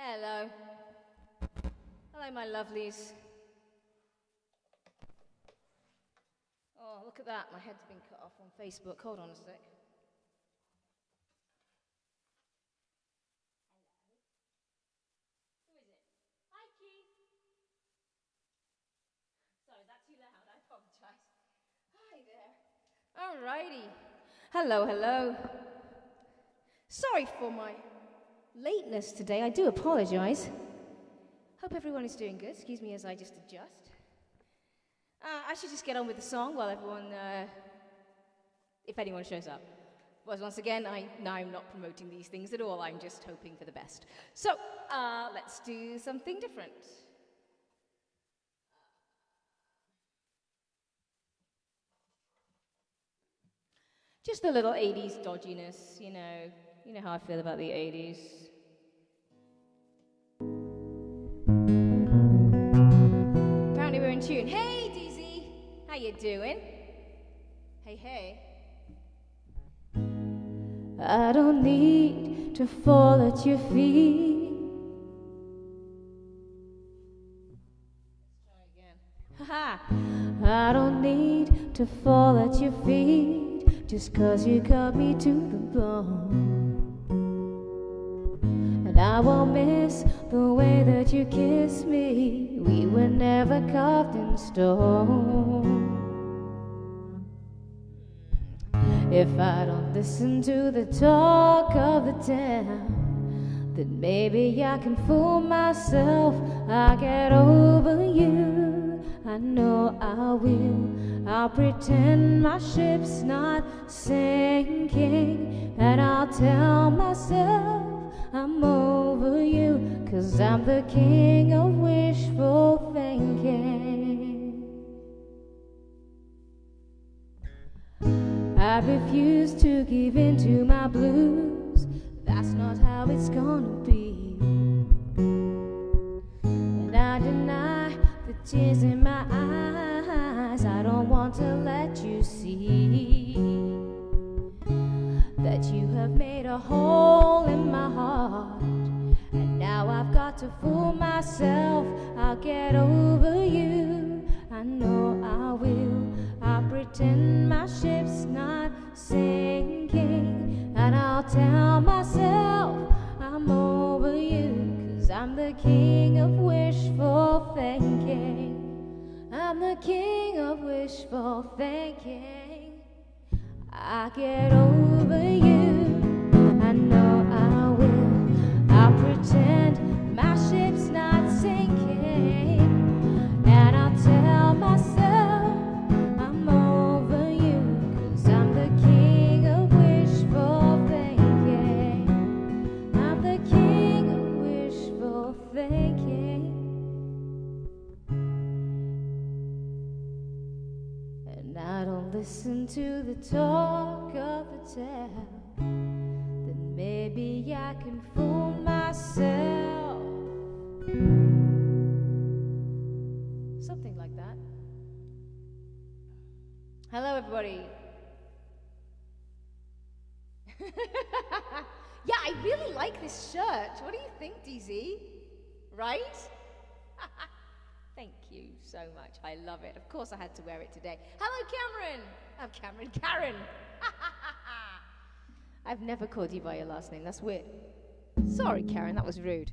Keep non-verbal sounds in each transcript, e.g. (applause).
Hello. Hello, my lovelies. Oh, look at that. My head's been cut off on Facebook. Hold on a sec. Who is it? Hi, Keith. Sorry, is too loud? I apologize. Hi there. Alrighty. Hello, hello. Sorry for my lateness today. I do apologize. Hope everyone is doing good. Excuse me as I just adjust. Uh, I should just get on with the song while everyone, uh, if anyone shows up. Because once again, I, now I'm not promoting these things at all. I'm just hoping for the best. So uh, let's do something different. Just a little 80s dodginess, you know. You know how I feel about the 80s. You doing? Hey, hey. I don't need to fall at your feet. Let's try again. (laughs) I don't need to fall at your feet just cause you cut me to the bone. And I won't miss the way that you kiss me. We were never carved in stone. If I don't listen to the talk of the town, then maybe I can fool myself. I get over you. I know I will. I'll pretend my ship's not sinking, and I'll tell myself I'm over you, cause I'm the king of wishful thinking. I refuse to give in to my blues. That's not how it's gonna be. And I deny the tears in my eyes. I don't want to let you see that you have made a hole in my heart. And now I've got to fool myself. I'll get over you. I know I will. I'll pretend my ship's not sinking. And I'll tell myself I'm over you. Cause I'm the king of wishful thinking. I'm the king of wishful thinking. I get over you. I know I will. I'll pretend my ship's not sinking. And I'll tell myself listen to the talk of the town. Then maybe I can fool myself. Something like that. Hello, everybody. (laughs) yeah, I really like this shirt. What do you think, DZ? Right? (laughs) Thank you so much. I love it. Of course, I had to wear it today. Hello, Cameron. I'm Cameron. Karen. (laughs) I've never called you by your last name. That's weird. Sorry, Karen. That was rude.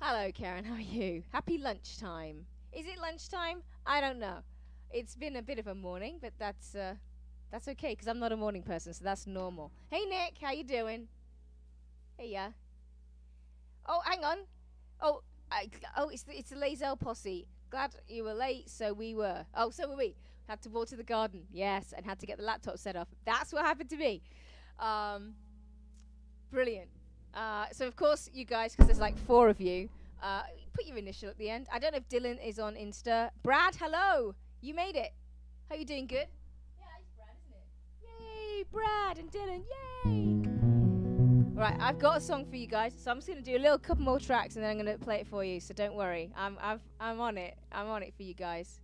Hello, Karen. How are you? Happy lunchtime. Is it lunchtime? I don't know. It's been a bit of a morning, but that's uh, that's okay because I'm not a morning person, so that's normal. Hey, Nick. How you doing? Hey, yeah. Oh, hang on. Oh, I, oh, it's the, it's the Lazel posse. Glad you were late, so we were. Oh, so were we. Had to to the garden, yes, and had to get the laptop set up. That's what happened to me. Um, brilliant. Uh, so of course, you guys, because there's like four of you, uh, put your initial at the end. I don't know if Dylan is on Insta. Brad, hello. You made it. How you doing? Good. Yeah, it's Brad, isn't it? Yay, Brad and Dylan. Yay. Right, I've got a song for you guys, so I'm just going to do a little couple more tracks and then I'm going to play it for you. So don't worry, I'm I've, I'm on it. I'm on it for you guys.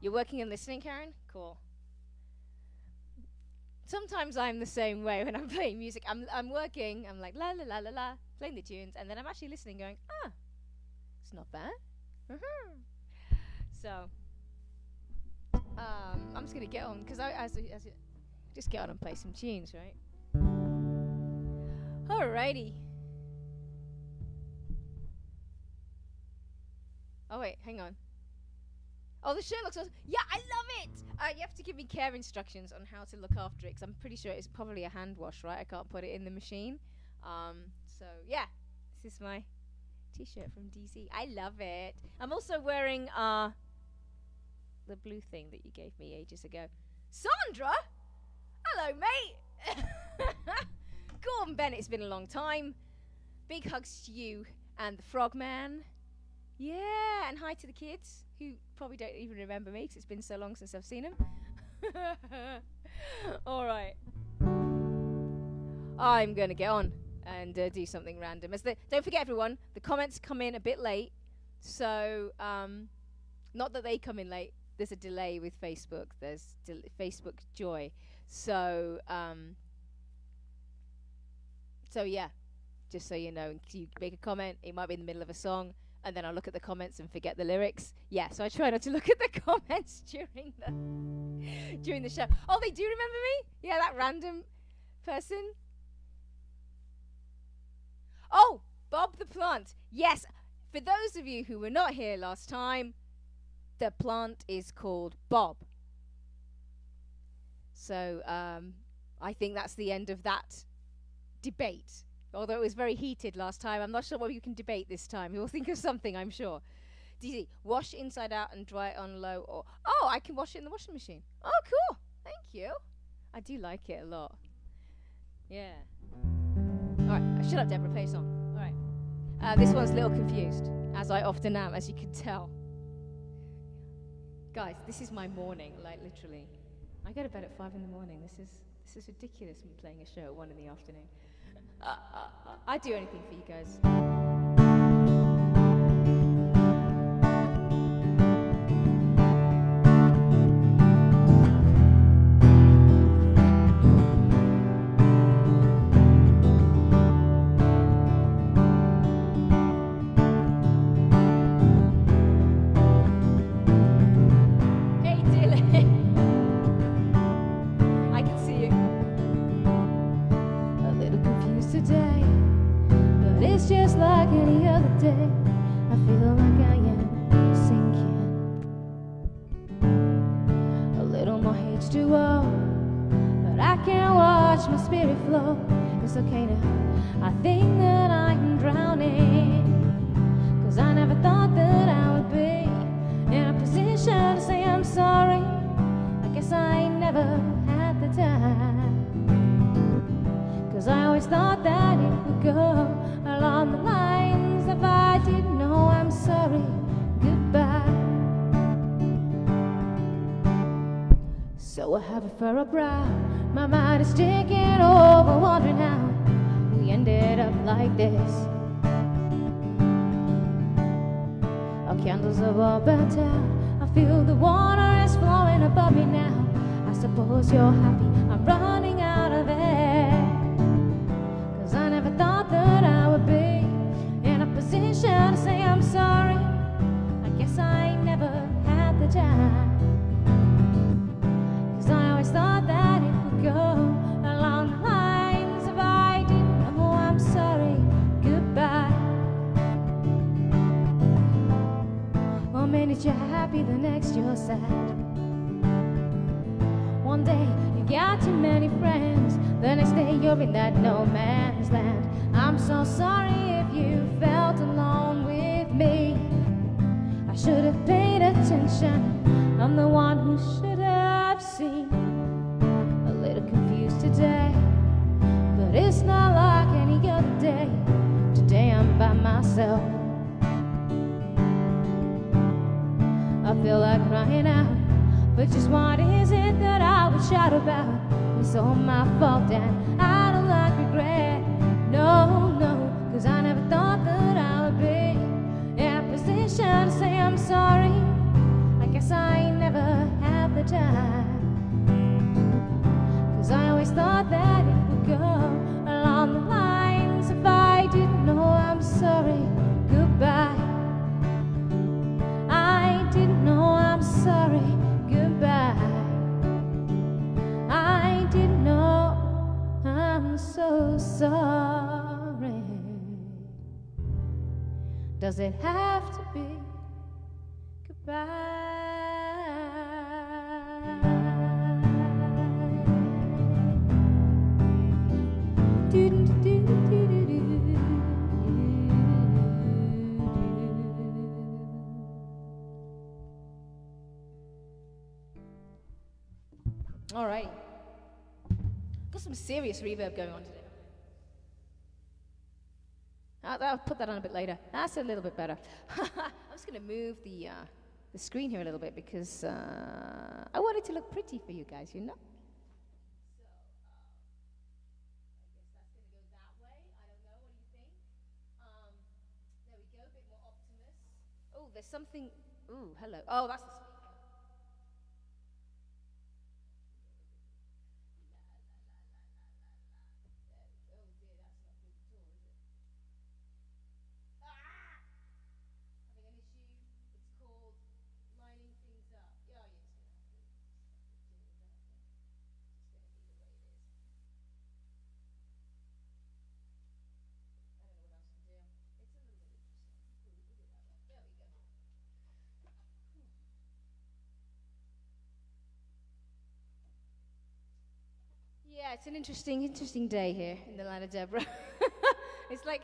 You're working and listening, Karen. Cool. sometimes I'm the same way when I'm (laughs) playing music. I'm I'm working. I'm like la la la la la, playing the tunes, and then I'm actually listening, going, ah, it's not bad. (laughs) So um, I'm just gonna get on because I as, as just get on and play some tunes, right? Alrighty. Oh wait, hang on. Oh, the shirt looks awesome. Yeah, I love it. Uh, you have to give me care instructions on how to look after it, because I'm pretty sure it's probably a hand wash, right? I can't put it in the machine. Um, so yeah, this is my t-shirt from DZ. I love it. I'm also wearing uh the blue thing that you gave me ages ago. Sandra, hello, mate. (laughs) Gordon Bennett, it's been a long time. Big hugs to you and the Frogman. Yeah, and hi to the kids who probably don't even remember me because it's been so long since I've seen them. (laughs) All right. I'm going to get on and uh, do something random. As the, don't forget, everyone, the comments come in a bit late. So, um, not that they come in late. There's a delay with Facebook. There's Facebook Joy. So, um, so yeah, just so you know, you make a comment. It might be in the middle of a song and then I'll look at the comments and forget the lyrics. Yeah, so I try not to look at the (laughs) comments during the during the show. Oh, they do remember me? Yeah, that random person. Oh, Bob the plant. Yes, for those of you who were not here last time, the plant is called Bob. So um, I think that's the end of that debate although it was very heated last time. I'm not sure what you can debate this time. You'll think of something, I'm sure. DZ, wash inside out and dry it on low or oh, I can wash it in the washing machine. Oh, cool. Thank you. I do like it a lot. Yeah. All right, shut up, Deborah. Play a song. All right. Uh, this one's a little confused, as I often am, as you can tell. Guys, this is my morning, like literally. I go to bed at five in the morning. This is this is ridiculous. Me playing a show at one in the afternoon. Uh, uh, uh, I'd do anything for you guys. Have a brow. My mind is taking over, wondering how we ended up like this. Our candles have all burnt out. I feel the water is flowing above me now. I suppose you're happy. You're the next you're sad. One day you got too many friends, the next day you're in that no man's land. I'm so sorry if you felt alone with me. I should have paid attention. I'm the one who should feel like crying out, but just what is it that I would shout about? It's all my fault and I don't like regret. No, no, cause I never thought that I would be in a position to say I'm sorry. I guess I never had the time. Cause I always thought that so sorry. Does it have to be goodbye? All right. Some serious reverb going on today. I'll, put that on a bit later. That's a little bit better. (laughs) I'm just going to move the, uh, the screen here a little bit because uh, I want it to look pretty for you guys, you know? Oh, there's something. Ooh, hello. Oh, that's the Yeah, it's an interesting, interesting day here in the land of Deborah. (laughs) it's like,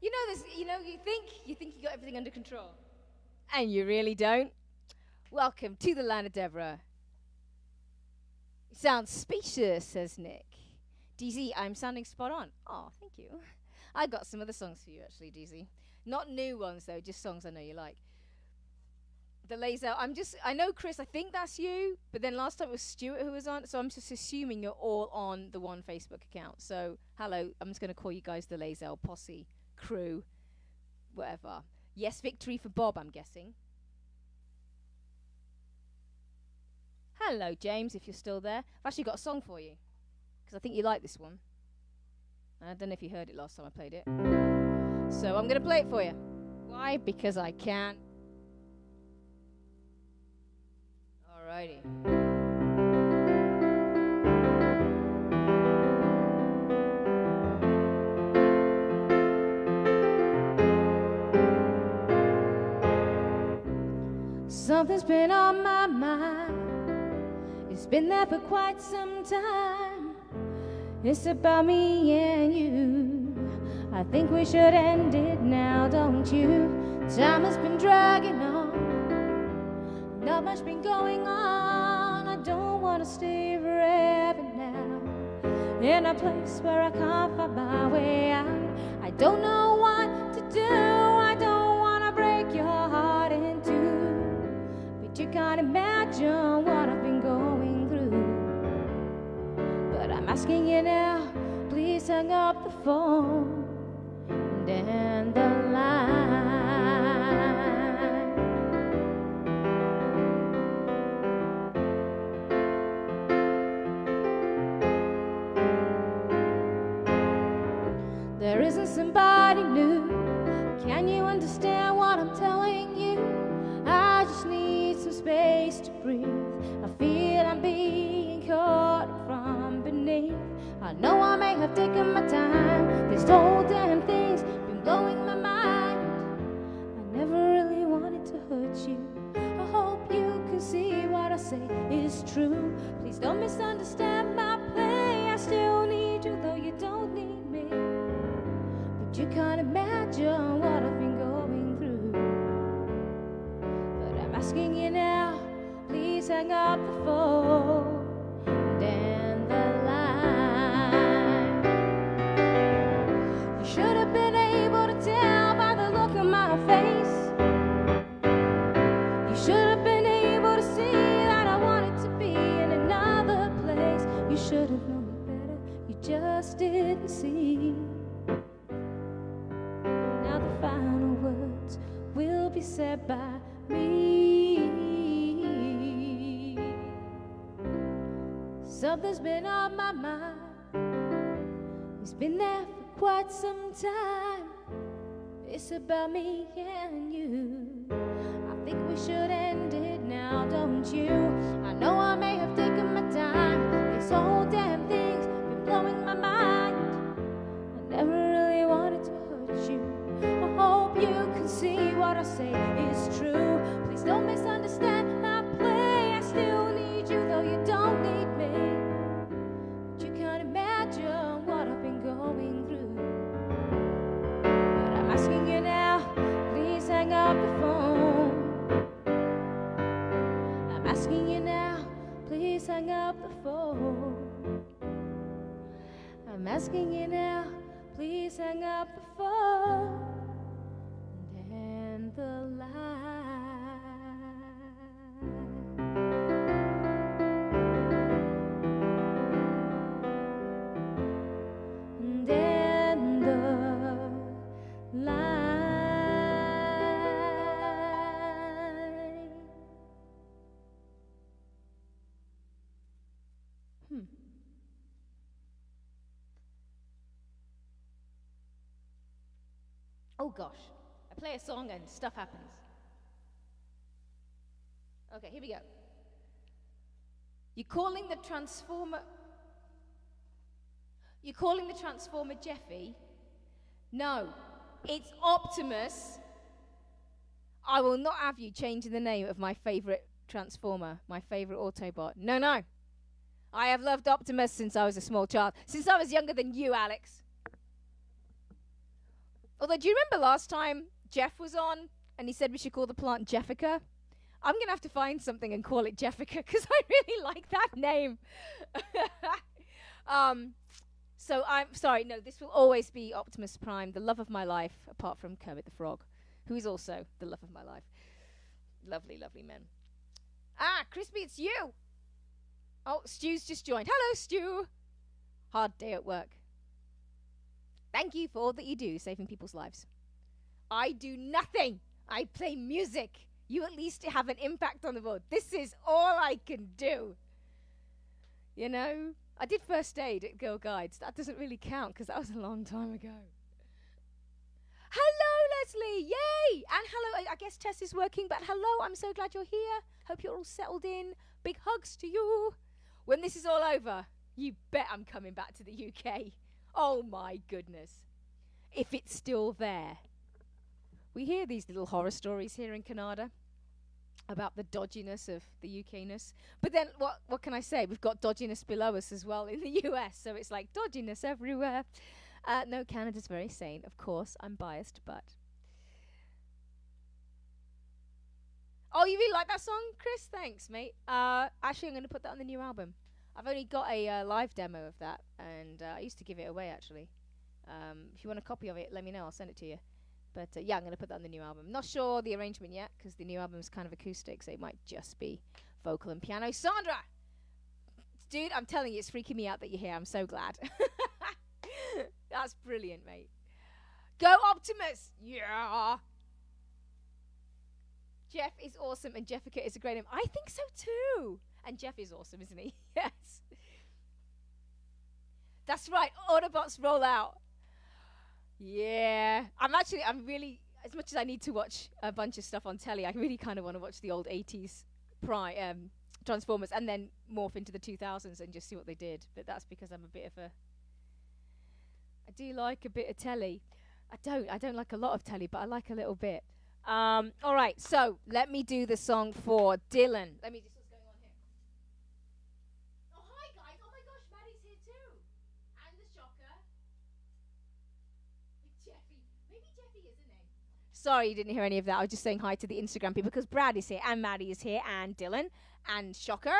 you know, this. You know, you think you think you got everything under control, and you really don't. Welcome to the land of Deborah. You sound speechless, says Nick. DZ, I'm sounding spot on. Oh, thank you. I got some other songs for you, actually, DZ. Not new ones though, just songs I know you like the laser. I'm just, I know, Chris, I think that's you, but then last time it was Stuart who was on, so I'm just assuming you're all on the one Facebook account. So, hello, I'm just going to call you guys the Laser Posse, crew, whatever. Yes, victory for Bob, I'm guessing. Hello, James, if you're still there. I've actually got a song for you, because I think you like this one. I don't know if you heard it last time I played it. So I'm going to play it for you. Why? Because I can. Alrighty. Something's been on my mind. It's been there for quite some time. It's about me and you. I think we should end it now, don't you? Time has been dragging on. Not much been going on. I don't want to stay forever now. In a place where I can't find my way out. I don't know what to do. I don't want to break your heart in two. But you can't imagine what I've been going through. But I'm asking you now, please hang up the phone and end the Taken my time. This whole damn thing's been blowing my mind. I never really wanted to hurt you. I hope you can see what I say is true. Please don't misunderstand Something's been on my mind. It's been there for quite some time. It's about me and you. I think we should end it now, don't you? I know I may have taken my time. This whole damn thing's been blowing my mind. I never really wanted to hurt you. I hope you can see what I say hang up phone. I'm asking you now, please hang up the phone and the line. Gosh, I play a song and stuff happens. Okay, here we go. You're calling the transformer. You're calling the transformer Jeffy? No, it's Optimus. I will not have you changing the name of my favorite transformer, my favorite Autobot. No, no. I have loved Optimus since I was a small child, since I was younger than you, Alex. Although, do you remember last time Jeff was on and he said we should call the plant Jeffica? I'm going to have to find something and call it Jeffica (laughs) because I really (laughs) like that name. (laughs) um, so I'm sorry, no, this will always be Optimus Prime, the love of my life, apart from Kermit the Frog, who is also the love of my life. Lovely, lovely men. Ah, Crispy, it's you. Oh, Stu's just joined. Hello, Stu. Hard day at work. Thank you for all that you do, saving people's lives. I do nothing. I play music. You at least have an impact on the world. This is all I can do. You know, I did first aid at Girl Guides. That doesn't really count because that was a long time ago. Hello, Leslie. Yay! And hello, I, I guess Tess is working, but hello, I'm so glad you're here. Hope you're all settled in. Big hugs to you. When this is all over, you bet I'm coming back to the UK. Oh my goodness. If it's still there. We hear these little horror stories here in Canada about the dodginess of the UKness. But then what what can I say? We've got dodginess below us as well in the (laughs) US, so it's like dodginess everywhere. Uh, no, Canada's very sane. Of course, I'm biased, but Oh, you really like that song, Chris? Thanks, mate. Uh, actually, I'm going to put that on the new album. I've only got a uh, live demo of that, and uh, I used to give it away actually. Um, if you want a copy of it, let me know. I'll send it to you. But uh, yeah, I'm going to put that on the new album. Not sure the arrangement yet because the new album is kind of acoustic, so it might just be vocal and piano. Sandra, dude, I'm telling you, it's freaking me out that you're here. I'm so glad. (laughs) That's brilliant, mate. Go Optimus! Yeah. Jeff is awesome, and Jeffica is a great name. I think so too. And Jeff is awesome, isn't he? (laughs) yes. That's right. Autobots roll out. Yeah. I'm actually, I'm really, as much as I need to watch a bunch of stuff on telly, I really kind of want to watch the old 80s pri- um, Transformers and then morph into the 2000s and just see what they did. But that's because I'm a bit of a. I do like a bit of telly. I don't. I don't like a lot of telly, but I like a little bit. Um, all right, so let me do the song for Dylan. Let me just what's going on here. Oh hi guys! Oh my gosh, Maddie's here too, and the shocker. Jeffy, maybe Jeffy is a name. Sorry, you didn't hear any of that. I was just saying hi to the Instagram people because Brad is here, and Maddie is here, and Dylan, and Shocker,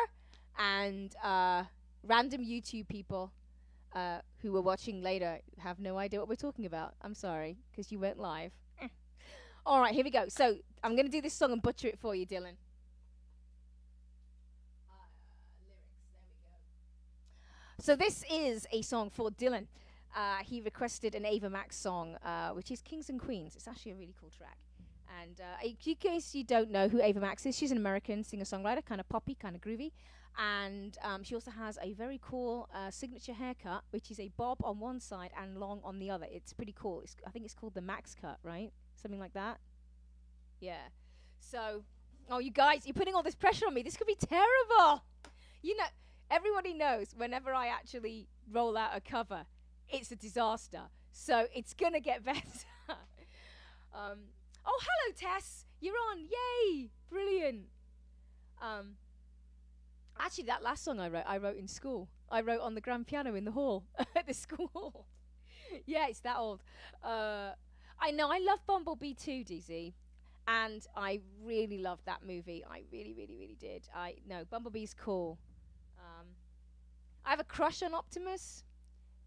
and uh, random YouTube people uh, who were watching later have no idea what we're talking about. I'm sorry because you weren't live. (laughs) All right, here we go. So I'm going to do this song and butcher it for you, Dylan. So this is a song for Dylan. Uh, he requested an Ava Max song, uh, which is Kings and Queens. It's actually a really cool track. And uh, in case you don't know who Ava Max is, she's an American singer-songwriter, kind of poppy, kind of groovy. and um, she also has a very cool uh, signature haircut, which is a bob on one side and long on the other. It's pretty cool. It's, I think it's called the max cut, right? Something like that. Yeah. So, oh, you guys, you're putting all this pressure on me. This could be terrible. You know, everybody knows whenever I actually roll out a cover, it's a disaster. So it's gonna get (laughs) better. um, oh, hello, Tess. You're on. Yay! Brilliant. Um, actually, that last song I wrote, I wrote in school. I wrote on the grand piano in the hall (laughs) at the school. (laughs) yeah, it's that old. Uh, I know. I love Bumblebee too, DZ, and I really loved that movie. I really, really, really did. I know Bumblebee's cool. Um, I have a crush on Optimus,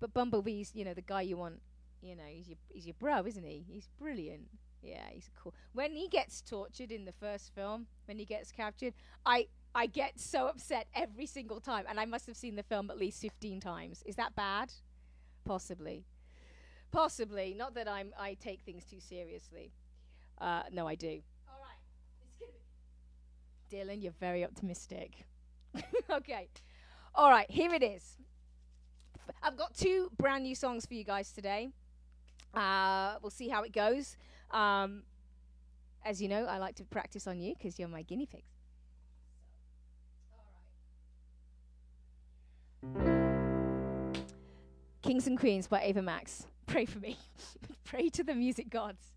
but Bumblebee's, you know, the guy you want. You know, he's your he's your bro, isn't he? He's brilliant. Yeah, he's cool. When he gets tortured in the first film, when he gets captured, I I get so upset every single time, and I must have seen the film at least fifteen times. Is that bad? Possibly, possibly. Not that I'm I take things too seriously. Uh, no, I do. All right, Dylan, you're very optimistic. (laughs) okay, all right. Here it is. I've got two brand new songs for you guys today. Uh, we'll see how it goes. Um, as you know, I like to practice on you because you're my guinea pigs. Kings and Queens by Ava Max. (laughs) Pray for me. (laughs) Pray to the music gods.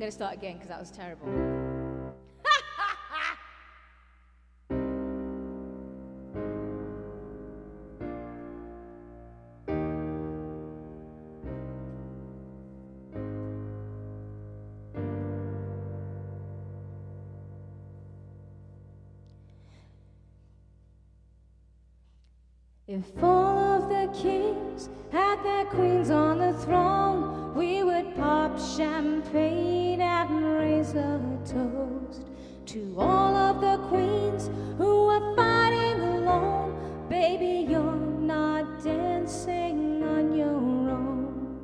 I'm going to start again because that was terrible. If all of the kings had their queens on the throne, we would pop champagne toast to all of the queens who are fighting alone. Baby, you're not dancing on your own.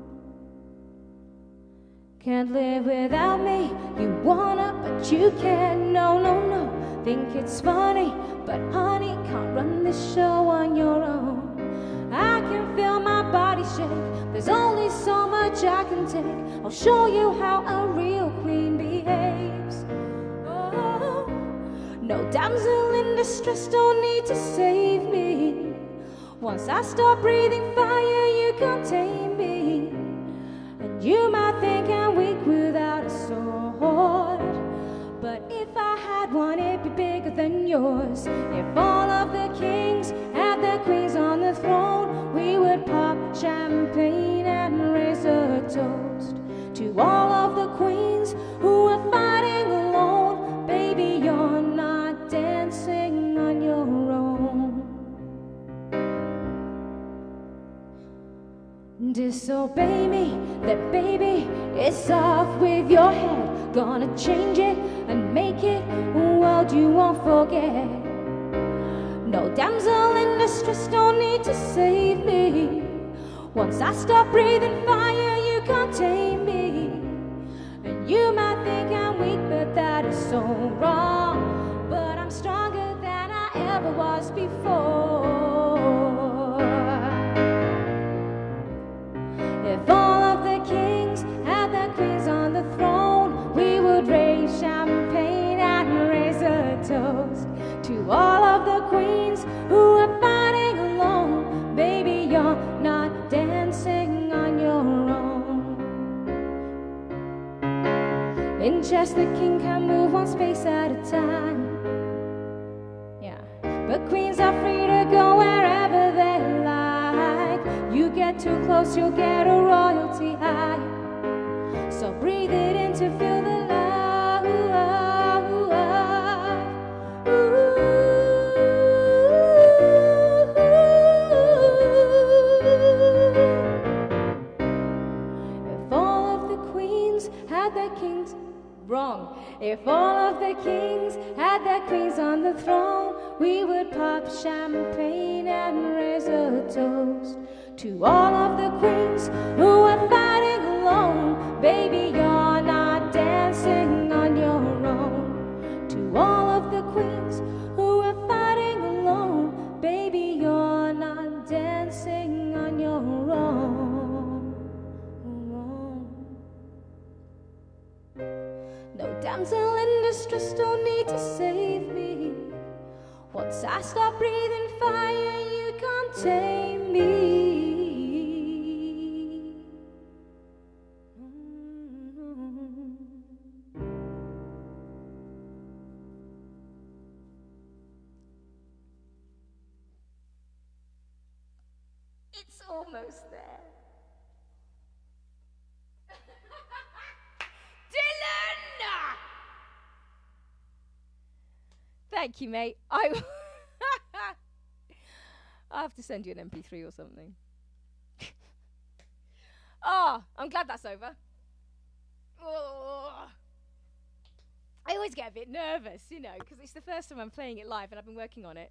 Can't live without me. You wanna, but you can't. No, no, no. Think it's funny, but honey, can't run this show on your own. I can feel my body shake. There's only so much I can take. I'll show you how a real queen no damsel in distress don't need to save me. Once I start breathing fire, you can't tame me. And you might think I'm weak without a sword. But if I had one, it'd be bigger than yours. If all of the kings had their queens on the throne, we would pop champagne and raise a toast to all Disobey me, that baby, it's off with your head. Gonna change it and make it a world you won't forget. No damsel in distress, don't need to save me. Once I stop breathing fire, you can't tame me. And you might think I'm weak, but that is so wrong. But I'm stronger than I ever was before. If all of the kings had their queens on the throne, we would raise champagne and raise a toast to all of the queens who are fighting alone. Baby, you're not dancing on your own. In chess, the king can move one space at a time. Yeah, but queens are free to go wherever they get too close, you'll get a royalty high. So breathe it in to feel the love. Thank you, mate. I (laughs) I have to send you an MP3 or something. oh, (laughs) I'm glad that's over. Oh. I always get a bit nervous, you know, because it's the first time I'm playing it live and I've been working on it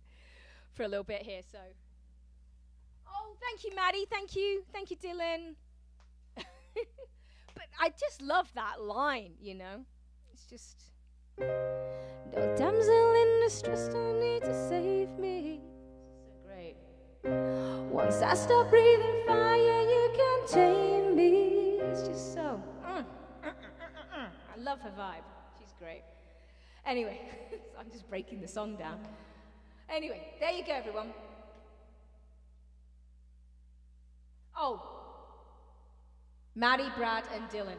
for a little bit here, so. Oh, thank you, Maddie. Thank you. Thank you, Dylan. (laughs) but I just love that line, you know? It's just. No damsel in distress don't need to save me. So great. Once I stop breathing fire, you can tame me. It's just so. mm, mm, mm. I love her vibe. She's great. Anyway, (laughs) I'm just breaking the song down. Anyway, there you go, everyone. Oh, Maddie, Brad, and Dylan.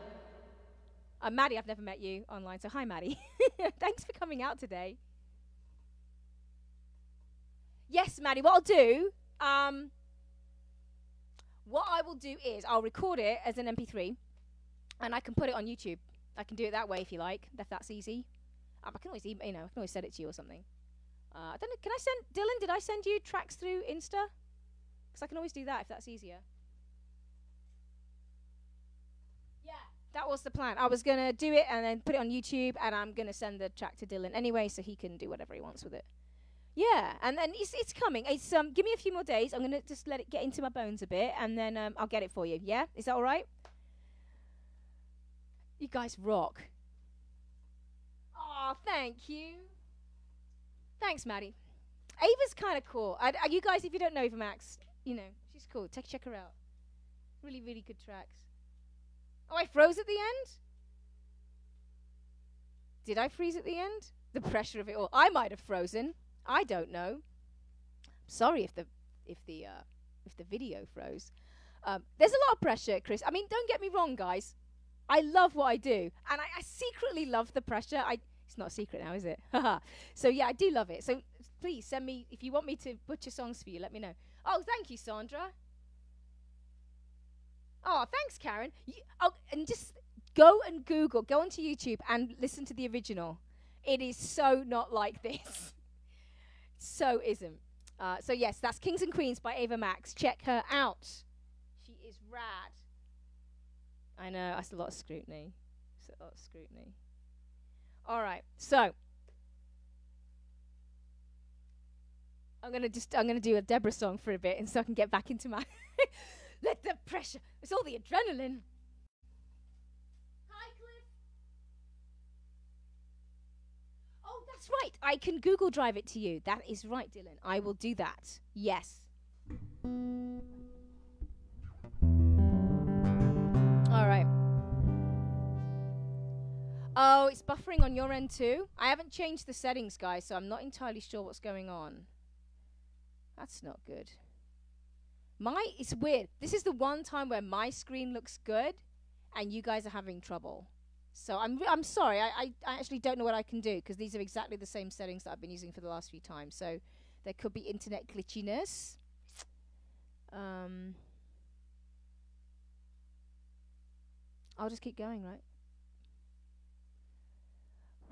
Uh, Maddie, I've never met you online, so hi, Maddie. (laughs) Thanks for coming out today. Yes, Maddie, what I'll do, um, what I will do is I'll record it as an MP3, and I can put it on YouTube. I can do it that way if you like, if that's easy. Um, I can always, e- you know, I can always send it to you or something. Uh, I don't know. Can I send Dylan? Did I send you tracks through Insta? Because I can always do that if that's easier. Yeah, that was the plan. I was gonna do it and then put it on YouTube, and I'm gonna send the track to Dylan anyway, so he can do whatever he wants with it. Yeah, and then it's it's coming. It's um, give me a few more days. I'm gonna just let it get into my bones a bit, and then um, I'll get it for you. Yeah, is that all right? You guys rock. Oh, thank you. Thanks, Maddie. Ava's kind of cool. I, I, you guys, if you don't know Ava Max, you know she's cool. Take check her out. Really, really good tracks. Oh, I froze at the end. Did I freeze at the end? The pressure of it all. I might have frozen. I don't know. Sorry if the if the uh, if the video froze. Um, there's a lot of pressure, Chris. I mean, don't get me wrong, guys. I love what I do, and I, I secretly love the pressure. I it's not a secret now, is it? (laughs) So yeah, I do love it. So please send me if you want me to butcher songs for you. Let me know. Oh, thank you, Sandra. Oh, thanks, Karen. You, oh, and just go and Google, go onto YouTube and listen to the original. It is so not like this. (laughs) so isn't. Uh, so yes, that's Kings and Queens by Ava Max. Check her out. She is rad. I know, that's a lot of scrutiny. It's a lot of scrutiny. All right, so I'm gonna just I'm gonna do a Deborah song for a bit, and so I can get back into my (laughs) let the pressure. It's all the adrenaline. Hi, Cliff. Oh, that's right. I can Google Drive it to you. That is right, Dylan. I will do that. Yes. All right. Oh, it's buffering on your end too. I haven't changed the settings, guys, so I'm not entirely sure what's going on. That's not good. My it's weird. This is the one time where my screen looks good, and you guys are having trouble. So I'm I'm sorry. I, I, I actually don't know what I can do because these are exactly the same settings that I've been using for the last few times. So there could be internet glitchiness. Um, I'll just keep going, right?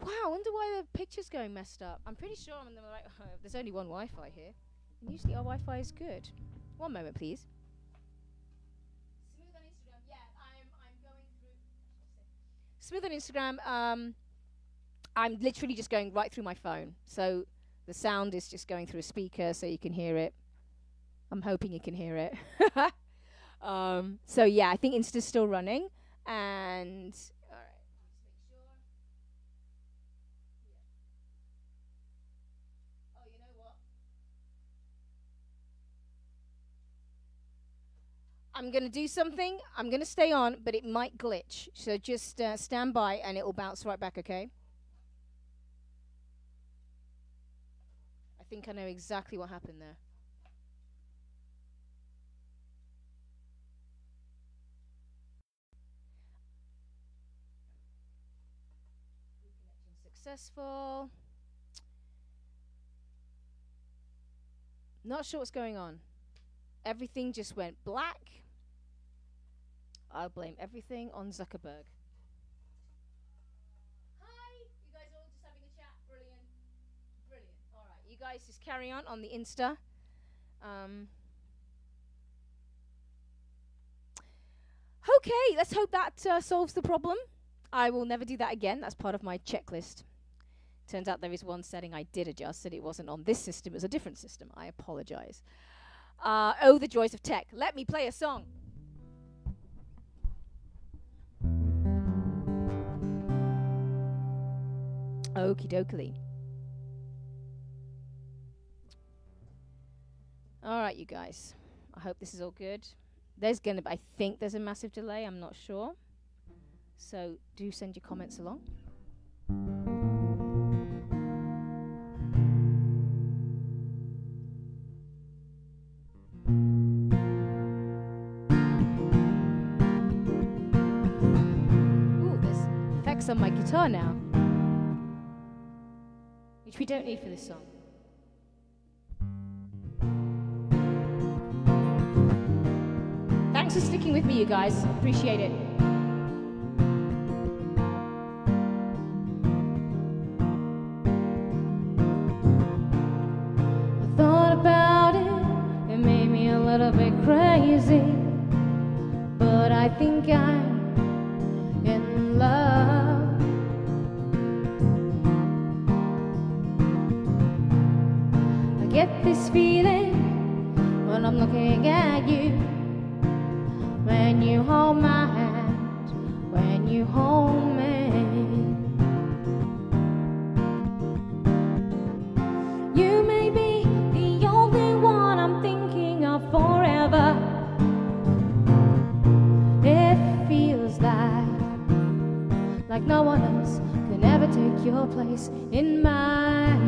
Wow, I wonder why the picture's going messed up. I'm pretty sure I'm in the right. (laughs) there's only one Wi-Fi here. And usually our Wi-Fi is good. One moment, please. Smooth on Instagram. Yeah, I'm I'm going through. Smooth on Instagram. Um, I'm literally just going right through my phone. So the sound is just going through a speaker so you can hear it. I'm hoping you can hear it. (laughs) um, so yeah, I think Insta's still running. And all right, Oh, you know what? I'm going to do something. I'm going to stay on, but it might glitch. So just uh, stand by and it will bounce right back, okay? I think I know exactly what happened there. Successful. Not sure what's going on. Everything just went black. I'll blame everything on Zuckerberg. Hi, you guys all just having a chat. Brilliant. Brilliant. All right, you guys just carry on on the Insta. Um, okay, let's hope that uh, solves the problem. I will never do that again. That's part of my checklist. Turns out there is one setting I did adjust, and it wasn't on this system, it was a different system. I apologize. Uh, oh, the joys of tech. Let me play a song. Okie dokie. All right, you guys. I hope this is all good. There's going to I think there's a massive delay. I'm not sure. So do send your comments along. Ooh, there's effects on my guitar now, which we don't need for this song. Thanks for sticking with me, you guys. Appreciate it. I thought about it, it made me a little bit crazy. But I think I'm this feeling when I'm looking at you. When you hold my hand, when you hold me. You may be the only one I'm thinking of forever. It feels like, like no one else can ever take your place in my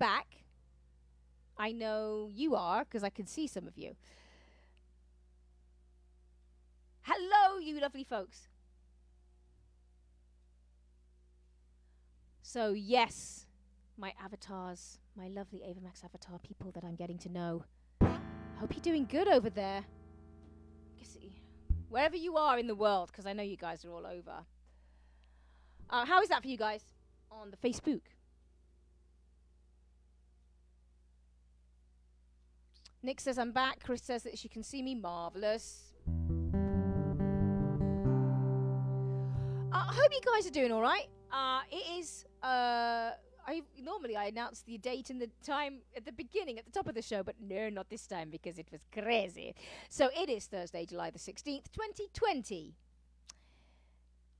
back. I know you are because I can see some of you. Hello, you lovely folks. So, yes, my avatars, my lovely Ava Max avatar people that I'm getting to know. Hope you're doing good over there. Wherever you are in the world, because I know you guys are all over. Uh, how is that for you guys on the Facebook? Nick says I'm back. Chris says that she can see me. Marvelous. I hope you guys are doing all right. Uh, it is. Uh, I normally I announce the date and the time at the beginning, at the top of the show, but no, not this time because it was crazy. So it is Thursday, July the sixteenth, twenty twenty.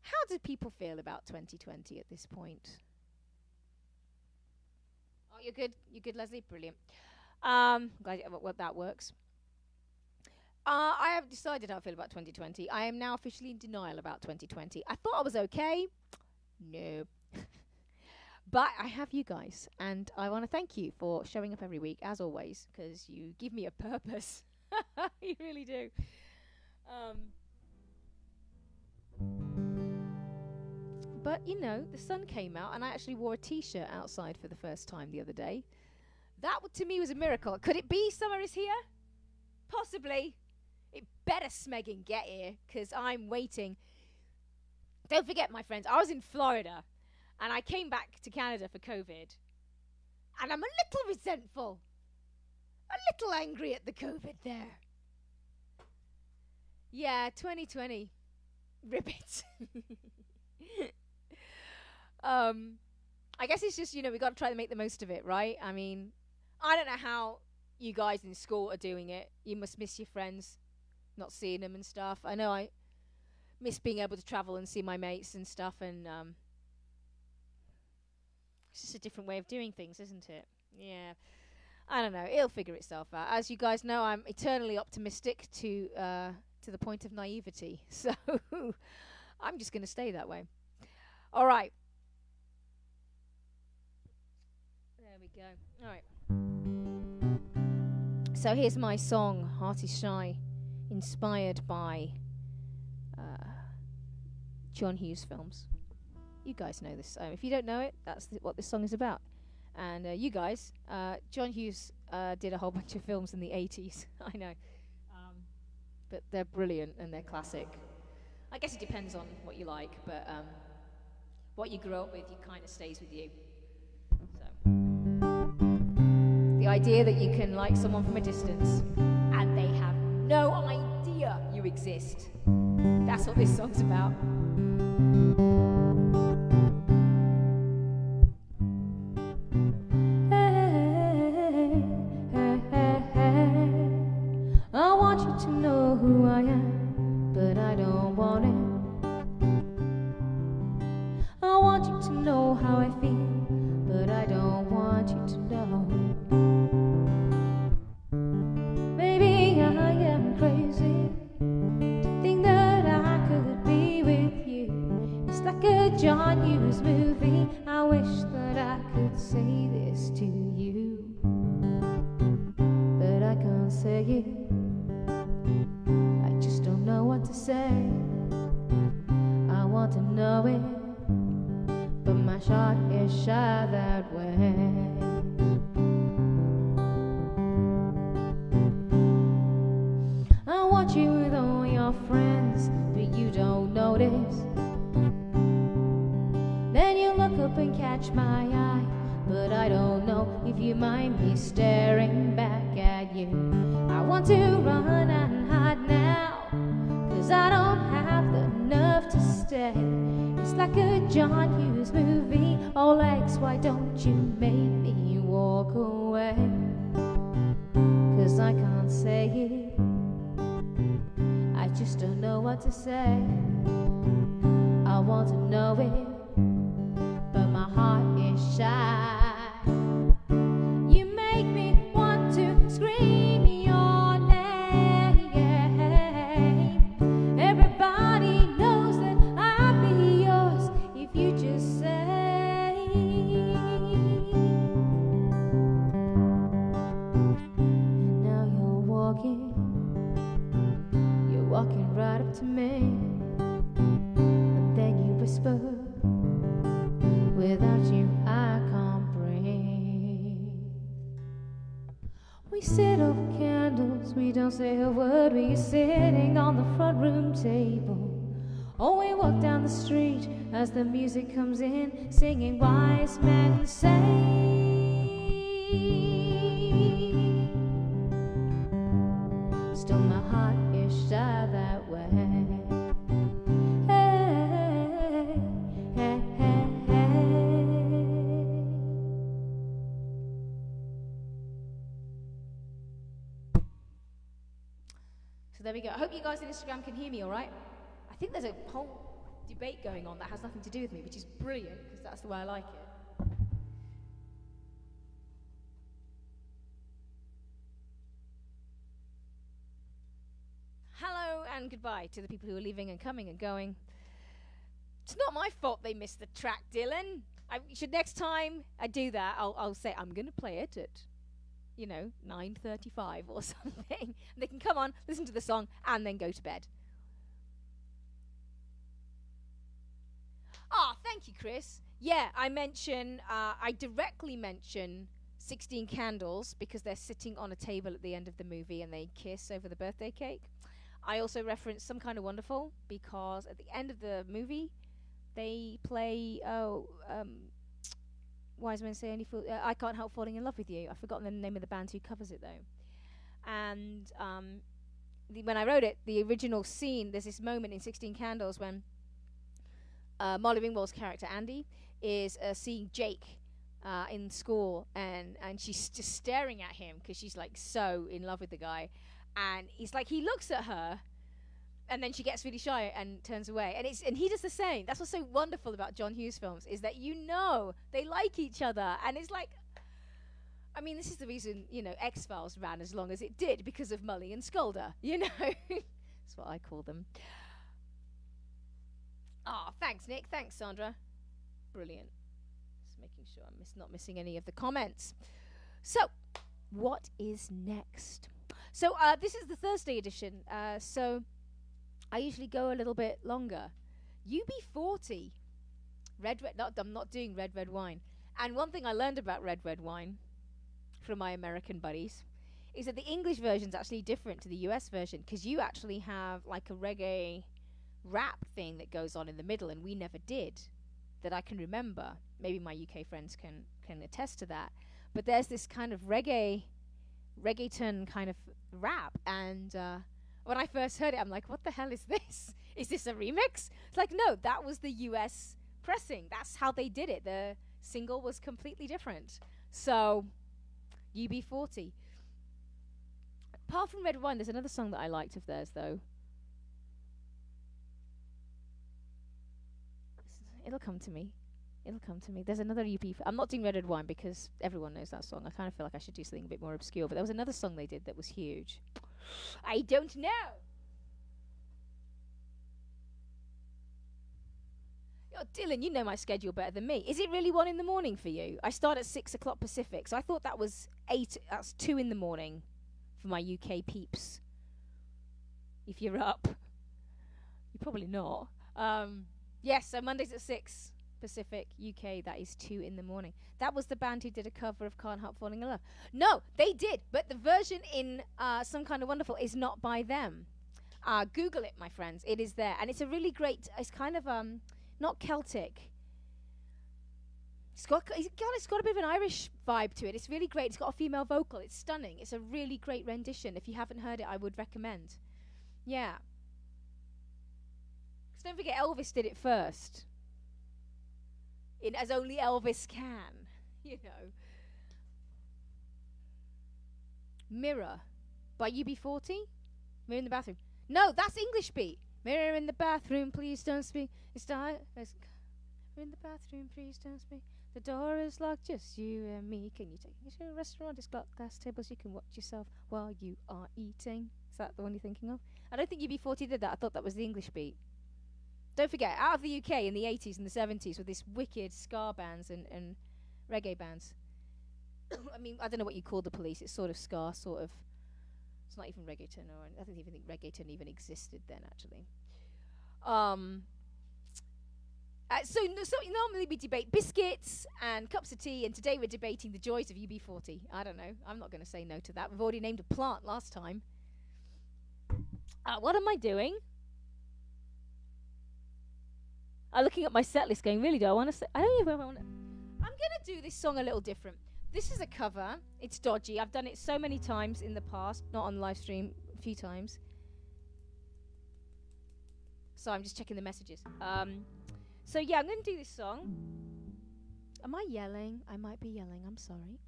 How do people feel about 2020 at this point? Oh, you're good. You're good, Leslie. Brilliant. Um, glad well, that works. Uh, I have decided how I feel about 2020. I am now officially in denial about 2020. I thought I was okay. No. (laughs) but I have you guys, and I want to thank you for showing up every week, as always, because you give me a purpose. (laughs) you really do. Um, but you know, the sun came out, and I actually wore a t-shirt outside for the first time the other day. That to me was a miracle. Could it be summer is here? Possibly. It better smegging get here, because I'm waiting. Don't forget, my friends, I was in Florida, and I came back to Canada for COVID, and I'm a little resentful, a little angry at the COVID there. Yeah, 2020. Rip it. (laughs) um, I guess it's just, you know, we got to try to make the most of it, right? I mean, I don't know how you guys in school are doing it. You must miss your friends, not seeing them and stuff. I know I miss being able to travel and see my mates and stuff, and um, it's just a different way of doing things, isn't it? Yeah. I don't know. It'll figure itself out. As you guys know, I'm eternally optimistic to uh, to the point of naivety. (laughs) So I'm just going to stay that way. All right. There we go. All right. So here's my song, Heart is Shy, inspired by uh, John Hughes films. You guys know this. Um, if you don't know it, that's th- what this song is about. And uh, you guys, uh, John Hughes uh, did a whole (laughs) bunch of films in the 80s. (laughs) I know. Um, but they're brilliant and they're classic. I guess it depends on what you like, but um, what you grow up with, you kind of stays with you. The idea that you can like someone from a distance and they have no idea you exist. That's what this song's about. The music comes in, singing wise men say. Still, my heart is shy that way. So there we go. I hope you guys on Instagram can hear me all right. I think there's a whole debate going on that has nothing to do with me, which is brilliant because that's the way I like it. Hello and goodbye to the people who are leaving and coming and going. It's not my fault they missed the track, Dylan. I should next time I do that, I'll, I'll say I'm going to play it at, you know, 9:35 or (laughs) something. And they can come on, listen to the song, and then go to bed. Ah, thank you, Chris. Yeah, I mention, uh, I directly mention 16 Candles because they're sitting on a table at the end of the movie and they kiss over the birthday cake. I also reference Some Kind of Wonderful because at the end of the movie, they play, oh, um, Wise Men Say Only Fool, uh, I Can't Help Falling in Love with You. I've forgotten the name of the band who covers it though. And um, when I wrote it, the original scene, there's this moment in 16 Candles when uh, Molly Ringwald's character Andy is uh, seeing Jake uh, in school, and and she's just staring at him because she's like so in love with the guy, and he's like he looks at her, and then she gets really shy and turns away, and it's and he does the same. That's what's so wonderful about John Hughes films is that you know they like each other, and it's like. I mean, this is the reason, you know, X Files ran as long as it did because of Mully and Skulder, you know? (laughs) That's what I call them. Ah, thanks, Nick. Thanks, Sandra. Brilliant. Just making sure I'm miss- not missing any of the comments. So, what is next? So, uh, this is the Thursday edition. Uh, so, I usually go a little bit longer. UB40. Red, red. Not, I'm not doing red, red wine. And one thing I learned about red, red wine from my American buddies is that the English version is actually different to the US version because you actually have like a reggae rap thing that goes on in the middle, and we never did that I can remember. Maybe my UK friends can can attest to that. But there's this kind of reggae, reggaeton kind of rap, and uh, when I first heard it, I'm like, "What the hell is this? Is this a remix?" It's like, no, that was the US pressing. That's how they did it. The single was completely different. So, UB40. Apart from Red Wine, there's another song that I liked of theirs, though. It'll come to me. It'll come to me. There's another. F- I'm not doing Red Red Wine because everyone knows that song. I kind of feel like I should do something a bit more obscure. But there was another song they did that was huge. I don't know. Oh, Dylan, you know my schedule better than me. Is it really one in the morning for you? I start at six o'clock Pacific, so I thought that was eight. That's two in the morning for my UK peeps. If you're up, you're probably not. Um, Yes, so Mondays at 6 Pacific, UK, that is 2 in the morning. That was the band who did a cover of Can't Help Falling in Love. No, they did, but the version in uh, Some Kind of Wonderful is not by them. Uh, Google it, my friends. It is there. And it's a really great, it's kind of um, not Celtic. It's got, it's got, it's got a bit of an Irish vibe to it. It's really great. It's got a female vocal. It's stunning. It's a really great rendition. If you haven't heard it, I would recommend. Yeah. Because don't forget, Elvis did it first. In as only Elvis can, (laughs) you know. Mirror by UB40. Mirror in the bathroom. No, that's English beat. Mirror in the bathroom, please don't speak. It's time. It's in the bathroom, please don't speak. The door is locked, just you and me. Can you take me to a restaurant? It's got glass tables. You can watch yourself while you are eating. Is that the one you're thinking of? I don't think UB40 did that. I thought that was the English beat. Don't forget, out of the UK in the 80s and the 70s with this wicked ska bands and, and reggae bands. (coughs) I mean, I don't know what you call the police. It's sort of ska, sort of It's not even reggaeton, or I don't even think reggaeton even existed then, actually. Um, uh, so, no, so normally we debate biscuits and cups of tea, and today we're debating the joys of UB40. I don't know. I'm not going to say no to that. We've already named a plant last time. Uh, what am I doing? I'm looking at my set list, going, really? Do I want to say? I don't even know if I want to. I'm going to do this song a little different. This is a cover. It's dodgy. I've done it so many times in the past, not on live stream, a few times. So I'm just checking the messages. Um, so yeah, I'm to do this song. Am I yelling? I might be yelling. I'm sorry.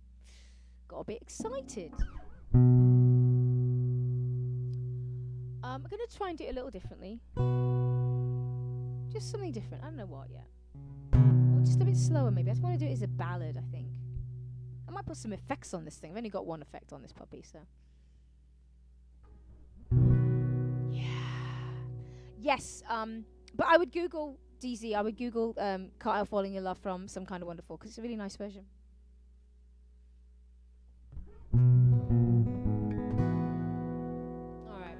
Got a bit excited. Um, I'm going to try and do it a little differently. Just something different. I don't know what yet. Or just a bit slower, maybe. I just want to do it as a ballad, I think. I might put some effects on this thing. I've only got one effect on this puppy, so. Yeah. Yes, um, but I would Google DZ. I would Google um, Kyle Falling in Love from Some Kind of Wonderful because it's a really nice version. All right.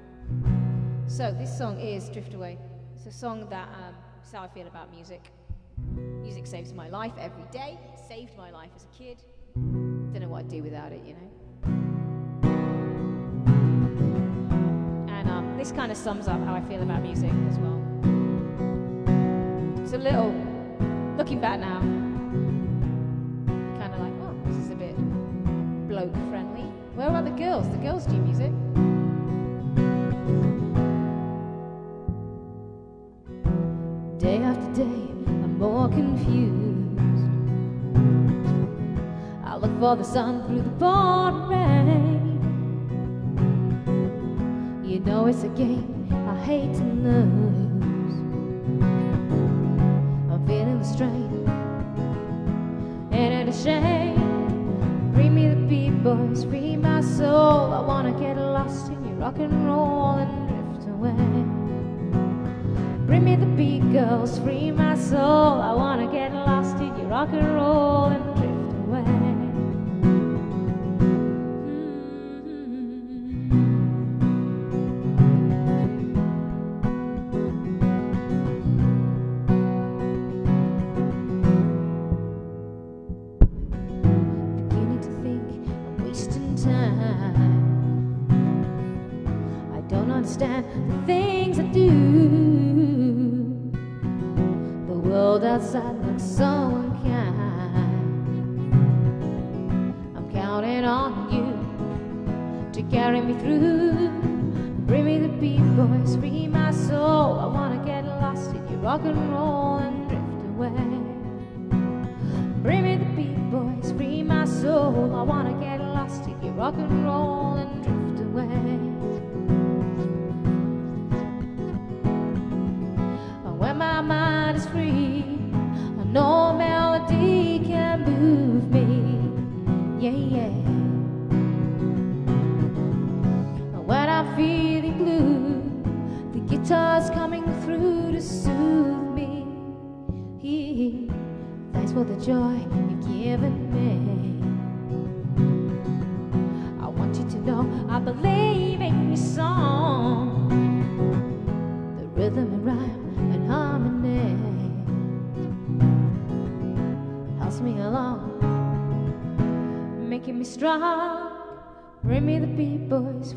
So this song is Drift Away. It's a song that um, is how I feel about music. Music saves my life every day. It saved my life as a kid. Don't know what I'd do without it, you know. And um, this kind of sums up how I feel about music as well. It's a little, looking back now, kind of like, oh, this is a bit bloke friendly. Where are the girls? The girls do music. Confused. I look for the sun through the pouring rain. You know it's a game I hate to lose. I'm feeling the strain, and it a shame? Bring me the beat, boys, free my soul. I wanna get lost in your rock and roll and drift away. Bring me the beat, girls, free my soul. I wanna get lost in your rock and roll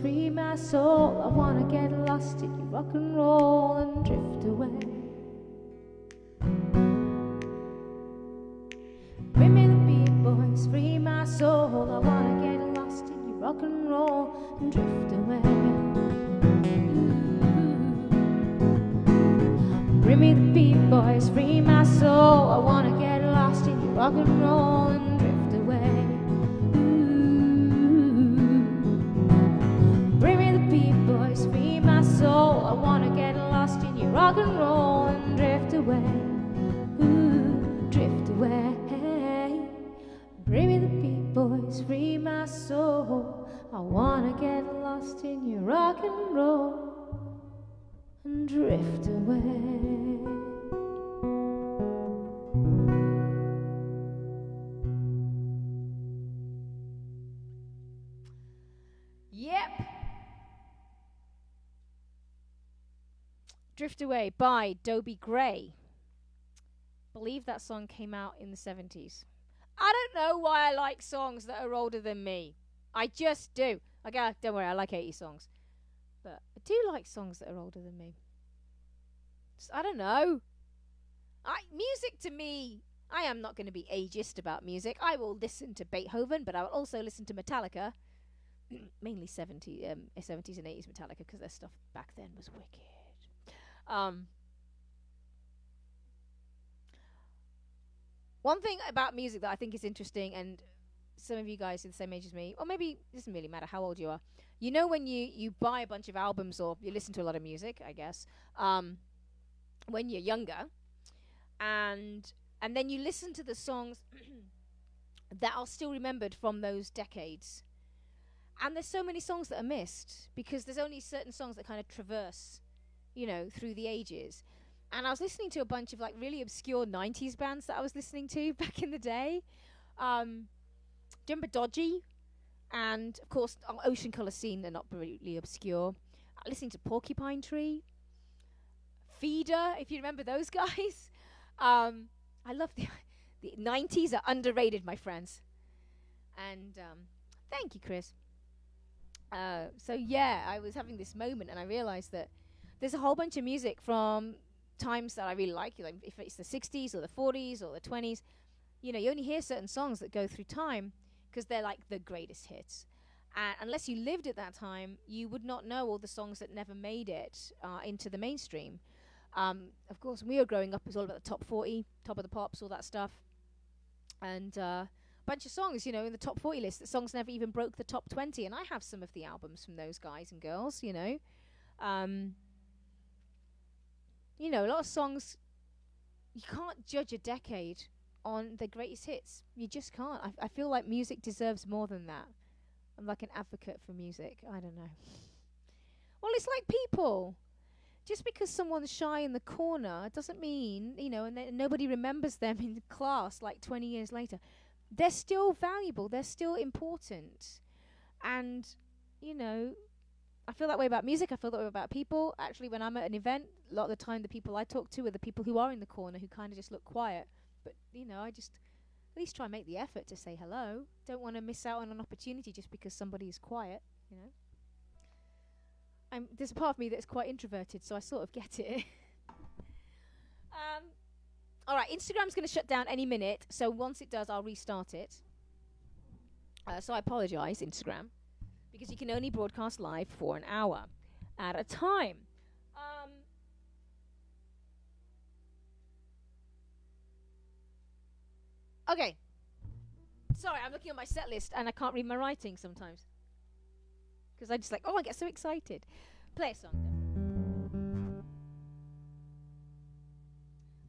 free my soul. I wanna get lost in your rock and roll and drift away. Bring me the beat, boys, free my soul. I wanna get lost in your rock and roll and drift away. Bring me the beat, boys, free my soul. I wanna get lost in your rock and roll and rock and roll and drift away. Ooh, drift away. Bring me the beat, boys, free my soul. I wanna get lost in your rock and roll and drift away. Drift Away by Dobie Gray. Believe that song came out in the 70s. I don't know why I like songs that are older than me. I just do. Okay, don't worry, I like 80 songs. But I do like songs that are older than me. Just, I don't know. I music to me, I am not going to be ageist about music. I will listen to Beethoven, but I will also listen to Metallica. (clears throat) Mainly 70, um, 70s and 80s Metallica because their stuff back then was wicked. Um, one thing about music that I think is interesting, and some of you guys are the same age as me, or maybe it doesn't really matter how old you are. You know when you you buy a bunch of albums or you listen to a lot of music, I guess, um, when you're younger, and and then you listen to the songs (clears throat) that are still remembered from those decades. And there's so many songs that are missed because there's only certain songs that kind of traverse, you know, through the ages. And I was listening to a bunch of like really obscure 90s bands that I was listening to (laughs) back in the day. Um, remember Dodgy? And of course, Ocean Colour Scene, they're not really obscure. Listening to Porcupine Tree, Feeder, if you remember those (laughs) guys. Um, I love the (laughs) the 90s are underrated, my friends. And um, thank you, Chris. Uh, so yeah, I was having this moment, and I realized that there's a whole bunch of music from times that I really like, like if it's the 60s or the 40s or the 20s. You know, you only hear certain songs that go through time because they're like the greatest hits. And unless you lived at that time, you would not know all the songs that never made it uh, into the mainstream. Um, of course, when we were growing up, it was all about the top 40, top of the pops, all that stuff. And a uh, bunch of songs, you know, in the top 40 list, the songs never even broke the top 20. And I have some of the albums from those guys and girls, you know. Um, you know, a lot of songs, you can't judge a decade on the greatest hits. You just can't. I, I feel like music deserves more than that. I'm like an advocate for music. I don't know. Well, it's like people just because someone's shy in the corner doesn't mean, you know, and nobody remembers them in class like 20 years later. They're still valuable, they're still important. And, you know, I feel that way about music, I feel that way about people. Actually, when I'm at an event, a lot of the time the people I talk to are the people who are in the corner who kind of just look quiet. But, you know, I just at least try and make the effort to say hello. Don't want to miss out on an opportunity just because somebody is quiet, you know. I'm, there's a part of me that's quite introverted, so I sort of get it. (laughs) um, all right, Instagram's going to shut down any minute, so once it does, I'll restart it. Uh, so I apologise, Instagram, because you can only broadcast live for an hour at a time. Um, okay. Sorry, I'm looking at my set list and I can't read my writing sometimes because I just like, oh, I get so excited. Play a song then.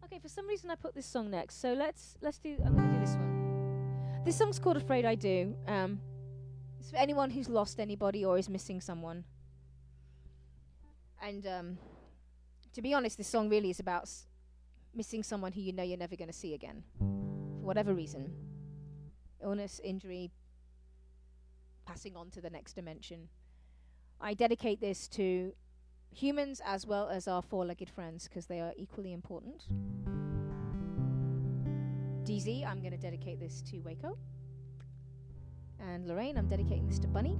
Okay, for some reason I put this song next, so let's let's do. I'm gonna do this one. This song's called "Afraid I Do." Um, it's for anyone who's lost anybody or is missing someone. And um, to be honest, this song really is about s- missing someone who you know you're never going to see again, for whatever reason, illness, injury, passing on to the next dimension. I dedicate this to humans as well as our four legged friends because they are equally important. DZ, I'm going to dedicate this to Waco. And Lorraine, I'm dedicating this to Bunny.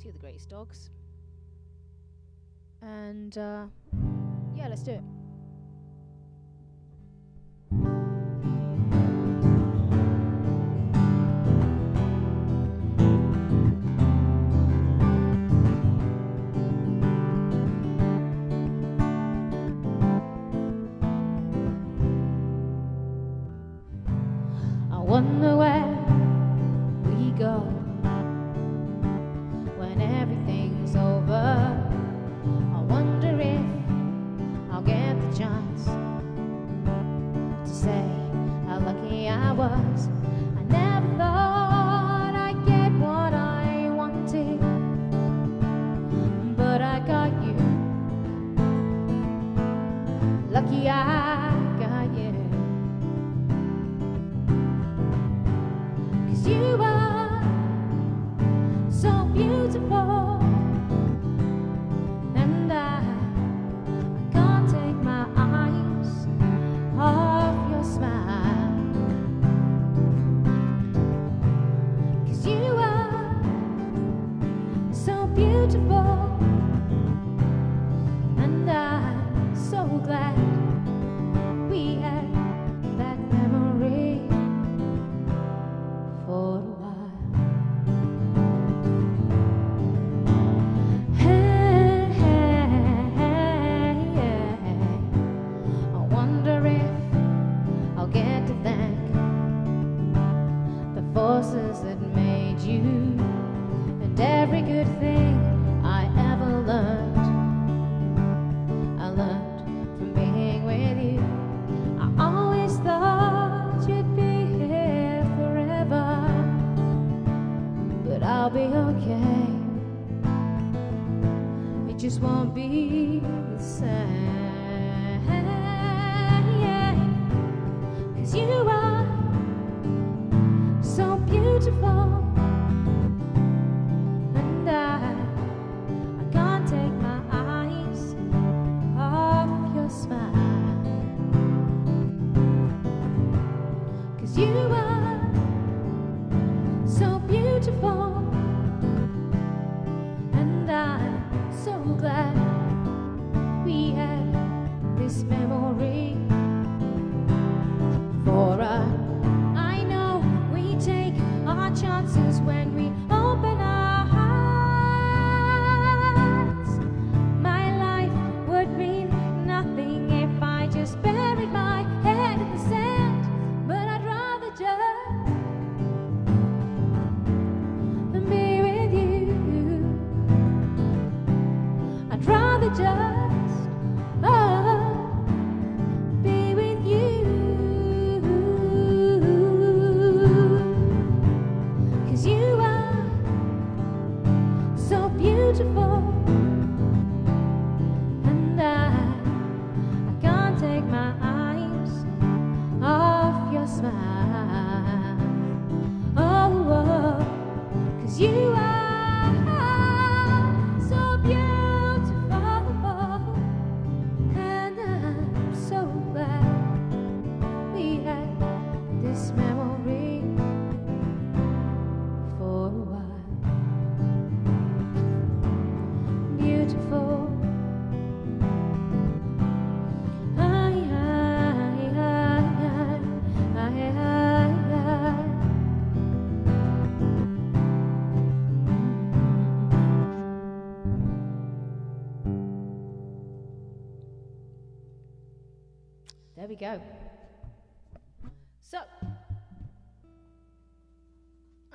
Two of the greatest dogs. And uh, yeah, let's do it.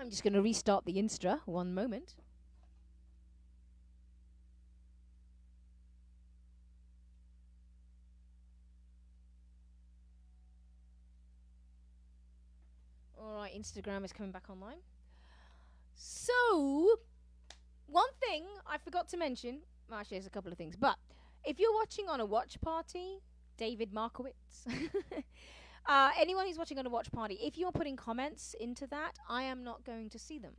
I'm just going to restart the Instra one moment. All right, Instagram is coming back online. So, one thing I forgot to mention, well, actually, there's a couple of things, but if you're watching on a watch party, David Markowitz, (laughs) uh, anyone who's watching on a watch party, if you're putting comments into that, I am not going to see them,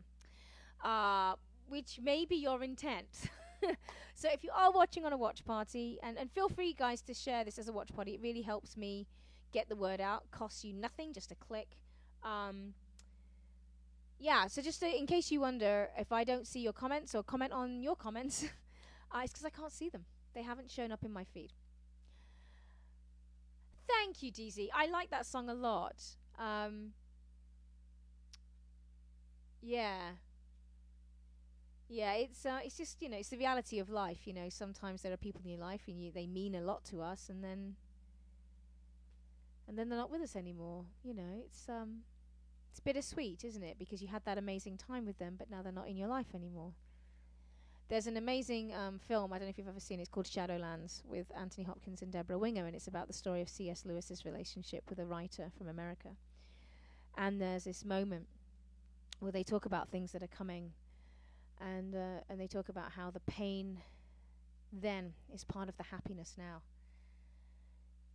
uh, which may be your intent. (laughs) so if you are watching on a watch party, and, and feel free, guys, to share this as a watch party, it really helps me get the word out. Costs you nothing, just a click. Um, yeah, so just to, in case you wonder if I don't see your comments or comment on your comments, (laughs) uh, it's because I can't see them. They haven't shown up in my feed. Thank you, DZ. I like that song a lot. Um, yeah. Yeah, it's uh, it's just you know it's the reality of life. You know, sometimes there are people in your life and you they mean a lot to us, and then and then they're not with us anymore. You know, it's um it's bittersweet, isn't it? Because you had that amazing time with them, but now they're not in your life anymore. There's an amazing um, film, I don't know if you've ever seen it, it's called Shadowlands with Anthony Hopkins and Debra Winger, and it's about the story of C.S. Lewis's relationship with a writer from America. And there's this moment where they talk about things that are coming, and uh, and they talk about how the pain then is part of the happiness now.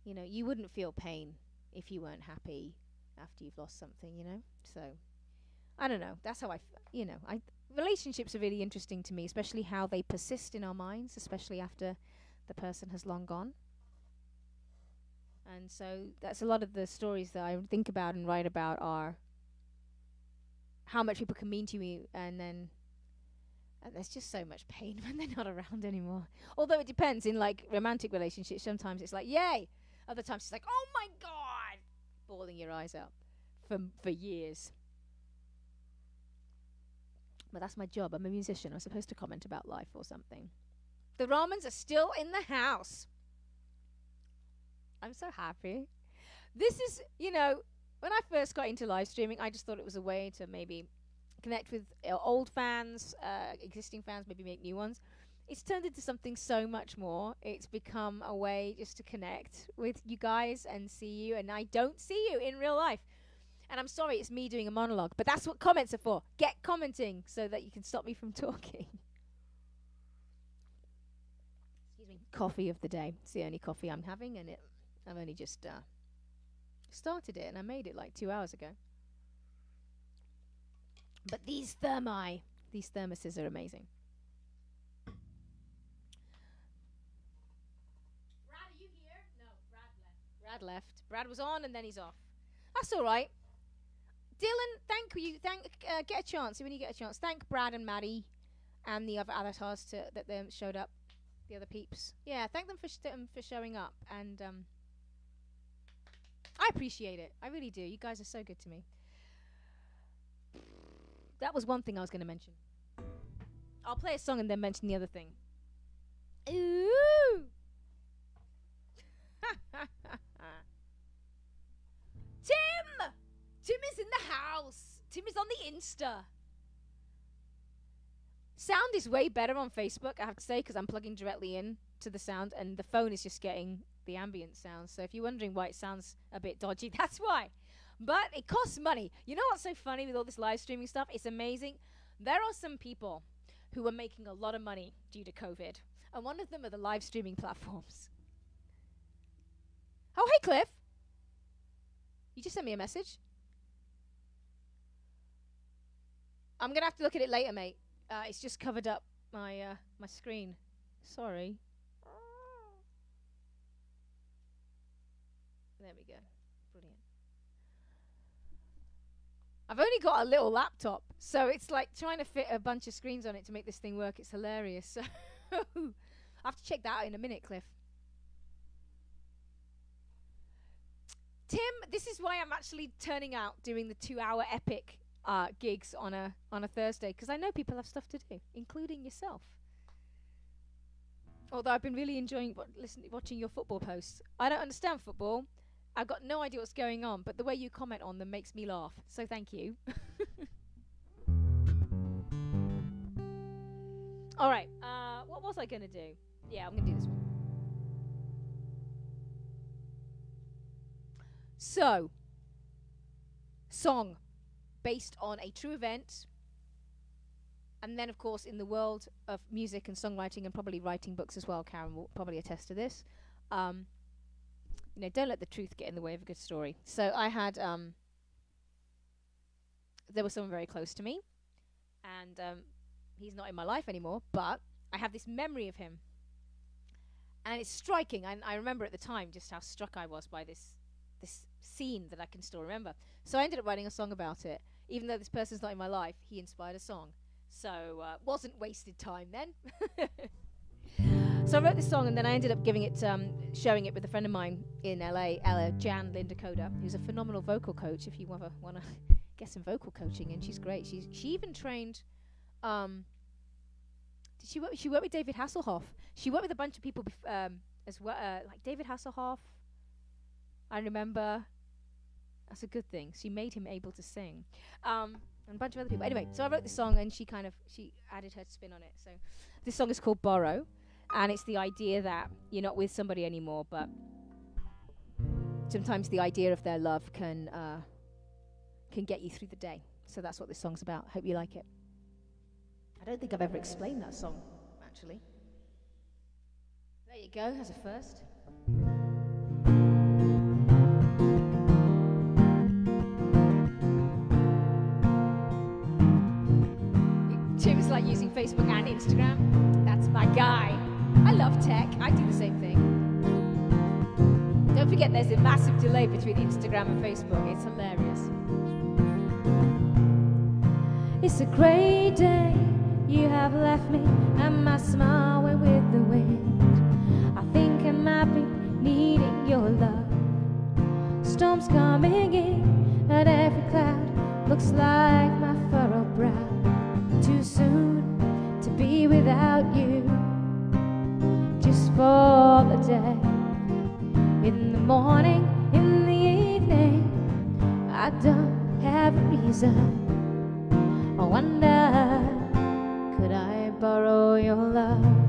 You know, you wouldn't feel pain if you weren't happy after you've lost something, you know? So I don't know. That's how I, f- you know, I relationships are really interesting to me, especially how they persist in our minds, especially after the person has long gone. And so that's a lot of the stories that I think about and write about are how much people can mean to you and then And there's just so much pain (laughs) when they're not around anymore. Although it depends in like romantic relationships. Sometimes it's like yay. Other times it's like oh my god, bawling your eyes out for for years. But that's my job. I'm a musician. I'm supposed to comment about life or something. The Romans are still in the house. I'm so happy. This is, you know, when I first got into live streaming, I just thought it was a way to maybe connect with uh, old fans, uh, existing fans, maybe make new ones. It's turned into something so much more. It's become a way just to connect with you guys and see you, and I don't see you in real life. And I'm sorry, it's me doing a monologue, but that's what comments are for. Get commenting so that you can stop me from (laughs) talking. Excuse me. Coffee of the day. It's the only coffee I'm having, and it. I've only just uh, started it, and I made it like two hours ago. But these thermi, these thermoses are amazing. Brad, are you here? No, Brad left. Brad left. Brad was on, and then he's off. That's all right. Dylan, thank you. Thank uh, get a chance when you get a chance. Thank Brad and Maddie and the other avatars to, that showed up. The other peeps. Yeah, thank them for sh- for showing up, and um, I appreciate it. I really do. You guys are so good to me. That was one thing I was going to mention. I'll play a song and then mention the other thing. Ooh. (laughs) Tim is in the house. Tim is on the Insta. Sound is way better on Facebook, I have to say, because I'm plugging directly in to the sound, and the phone is just getting the ambient sound. So if you're wondering why it sounds a bit dodgy, (laughs) that's why. But it costs money. You know what's so funny with all this live streaming stuff? It's amazing. There are some people who are making a lot of money due to COVID, and one of them are the live streaming (laughs) platforms. Oh, hey, Cliff. You just sent me a message. I'm gonna have to look at it later, mate. Uh, it's just covered up my uh, my screen. Sorry. There we go. Brilliant. I've only got a little laptop, so it's like trying to fit a bunch of screens on it to make this thing work. It's hilarious. (laughs) So I have to check that out in a minute, Cliff. Tim, this is why I'm actually turning out doing the two-hour epic uh, gigs on a on a Thursday because I know people have stuff to do, including yourself. Although I've been really enjoying wa- listening, watching your football posts. I don't understand football. I've got no idea what's going on, but the way you comment on them makes me laugh. So thank you. (laughs) All right. Uh, what was I going to do? Yeah, I'm going to do this one. So, song based on a true event. And then, of course, in the world of music and songwriting and probably writing books as well, Karen will probably attest to this. Um, you know, don't let the truth get in the way of a good story. So I had, um, there was someone very close to me, and um, he's not in my life anymore, but I have this memory of him. And it's striking, and I remember at the time just how struck I was by this this scene that I can still remember. So I ended up writing a song about it. Even though this person's not in my life, he inspired a song. So uh, wasn't wasted time then. (laughs) so I wrote this song, and then I ended up giving it, um, showing it with a friend of mine in LA, Ella Jan Linder-Koda, who's a phenomenal vocal coach. If you ever want to (laughs) get some vocal coaching, and she's great. She's she even trained. Um, did she work? She worked with David Hasselhoff. She worked with a bunch of people bef- um, as well, uh, like David Hasselhoff. I remember. That's a good thing. She made him able to sing. Um, and a bunch of other people. Anyway, so I wrote this song and she kind of she added her spin on it. So this song is called Borrow, and it's the idea that you're not with somebody anymore, but sometimes the idea of their love can uh, can get you through the day. So that's what this song's about. Hope you like it. I don't think I've ever explained that song, actually. There you go, as a first. Like using Facebook and Instagram. That's my guy. I love tech. I do the same thing. Don't forget there's a massive delay between Instagram and Facebook. It's hilarious. It's a great day you have left me, and my smile went with the wind. I think I might be needing your love. Storms coming in, and every cloud looks like my furrowed brow. Too soon to be without you, just for the day. In the morning, in the evening, I don't have a reason. I wonder, could I borrow your love?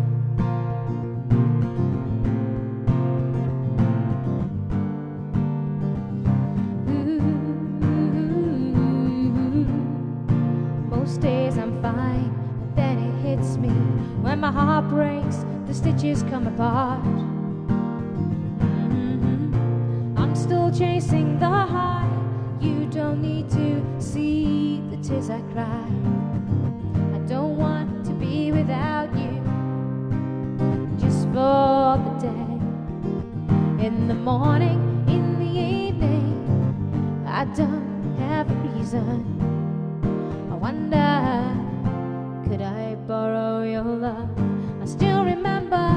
Days I'm fine, but then it hits me when my heart breaks, the stitches come apart. Mhm. I'm still chasing the high. You don't need to see the tears I cry. I don't want to be without you just for the day. In the morning, in the evening, I don't have a reason. Wonder, could I borrow your love? I still remember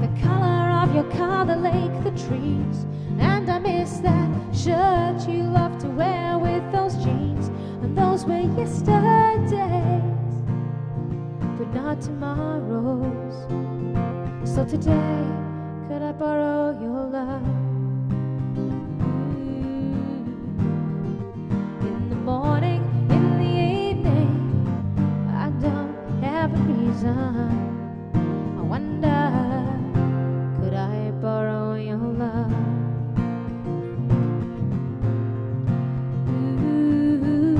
the color of your car, the lake, the trees. And I miss that shirt you loved to wear with those jeans. And those were yesterdays, but not tomorrow's. So today, could I borrow your love? Mm. In the morning, reason. I wonder, could I borrow your love? Ooh,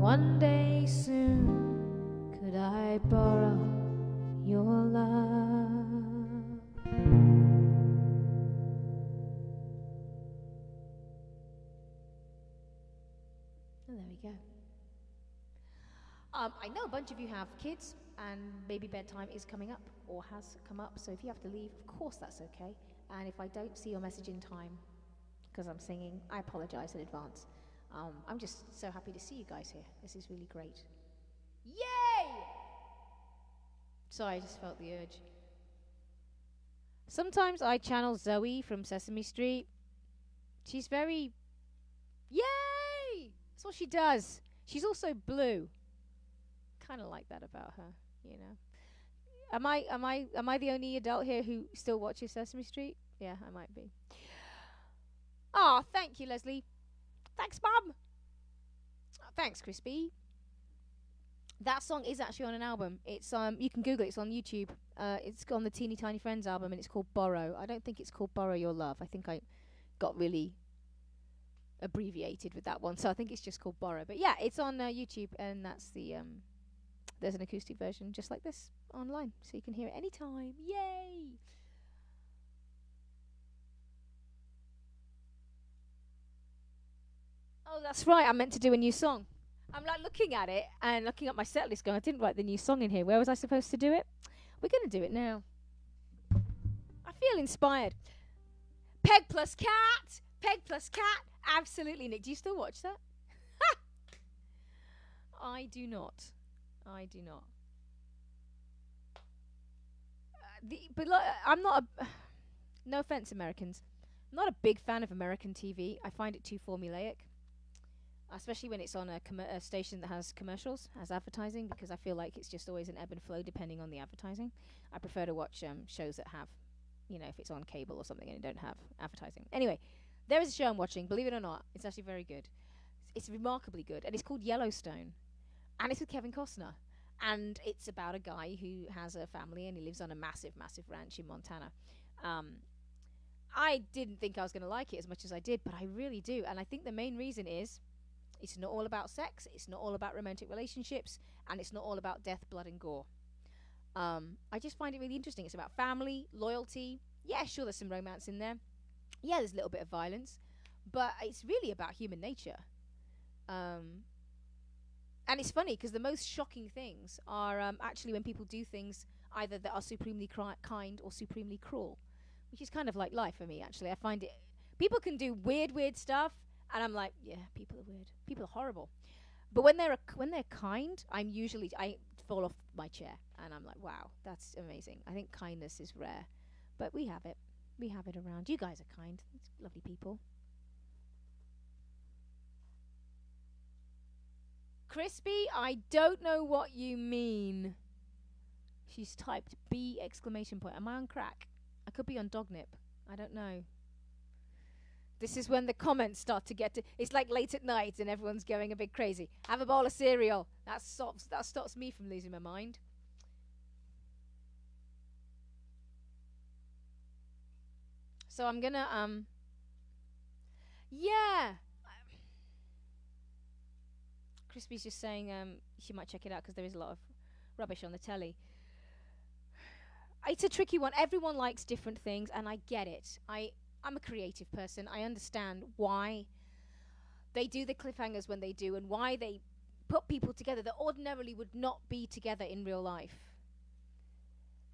one day soon, could I borrow your love? Oh, there we go. Um, I know a bunch of you have kids, and maybe bedtime is coming up or has come up. So if you have to leave, of course that's okay. And if I don't see your message in time because I'm singing, I apologize in advance. Um, I'm just so happy to see you guys here. This is really great. Yay! Sorry, I just felt the urge. Sometimes I channel Zoe from Sesame Street. She's very. Yay! That's what she does. She's also blue. Kind of like that about her, you know. Am I am I am I the only adult here who still watches Sesame Street? Yeah, I might be. Oh, thank you, Leslie. Thanks, Mum. Thanks, Crispy. That song is actually on an album. It's um you can Google it. It's on YouTube. Uh, it's on the Teeny Tiny Friends album, and it's called Borrow. I don't think it's called Borrow Your Love. I think I got really abbreviated with that one, so I think it's just called Borrow. But yeah, it's on uh, YouTube, and that's the um. There's an acoustic version just like this online, so you can hear it anytime. Yay! Oh, that's right. I meant to do a new song. I'm like looking at it and looking at my set list going, I didn't write the new song in here. Where was I supposed to do it? We're going to do it now. I feel inspired. Peg plus cat. Peg plus cat. Absolutely, Nick. Do you still watch that? (laughs) I do not. I do not. Uh, the, but like, I'm not a. (sighs) No offense, Americans. I'm not a big fan of American TV. I find it too formulaic especially when it's on a, a station that has commercials, has advertising, because I feel like it's just always an ebb and flow depending on the advertising. I prefer to watch um, shows that have, you know, if it's on cable or something and it don't have advertising. Anyway, there is a show I'm watching. Believe it or not, it's actually very good. It's remarkably good, and it's called Yellowstone, and it's with Kevin Costner, and it's about a guy who has a family and he lives on a massive, massive ranch in Montana. Um, I didn't think I was going to like it as much as I did, but I really do, and I think the main reason is it's not all about sex, it's not all about romantic relationships, and it's not all about death, blood, and gore. Um, I just find it really interesting. It's about family, loyalty. Yeah, sure, there's some romance in there. Yeah, there's a little bit of violence, but it's really about human nature. Um, and it's funny because the most shocking things are um, actually when people do things either that are supremely cri- kind or supremely cruel, which is kind of like life for me, actually. I find it. People can do weird, weird stuff, and I'm like, yeah, people are weird. People are horrible. But when they're when they're kind, I'm usually I fall off my chair and I'm like, wow, that's amazing. I think kindness is rare, but we have it. We have it around. You guys are kind, it's lovely people. Crispy, I don't know what you mean. She's typed B exclamation point. Am I on crack? I could be on dog nip. I don't know. This is when the comments start to get to. It's like late at night and everyone's going a bit crazy. Have a bowl of cereal. That stops. That stops me from losing my mind. So I'm gonna um. Yeah. Crispy's just saying um she might check it out because there is a lot of rubbish on the telly. It's a tricky one. Everyone likes different things, and I get it. I I'm a creative person. I understand why they do the cliffhangers when they do and why they put people together that ordinarily would not be together in real life.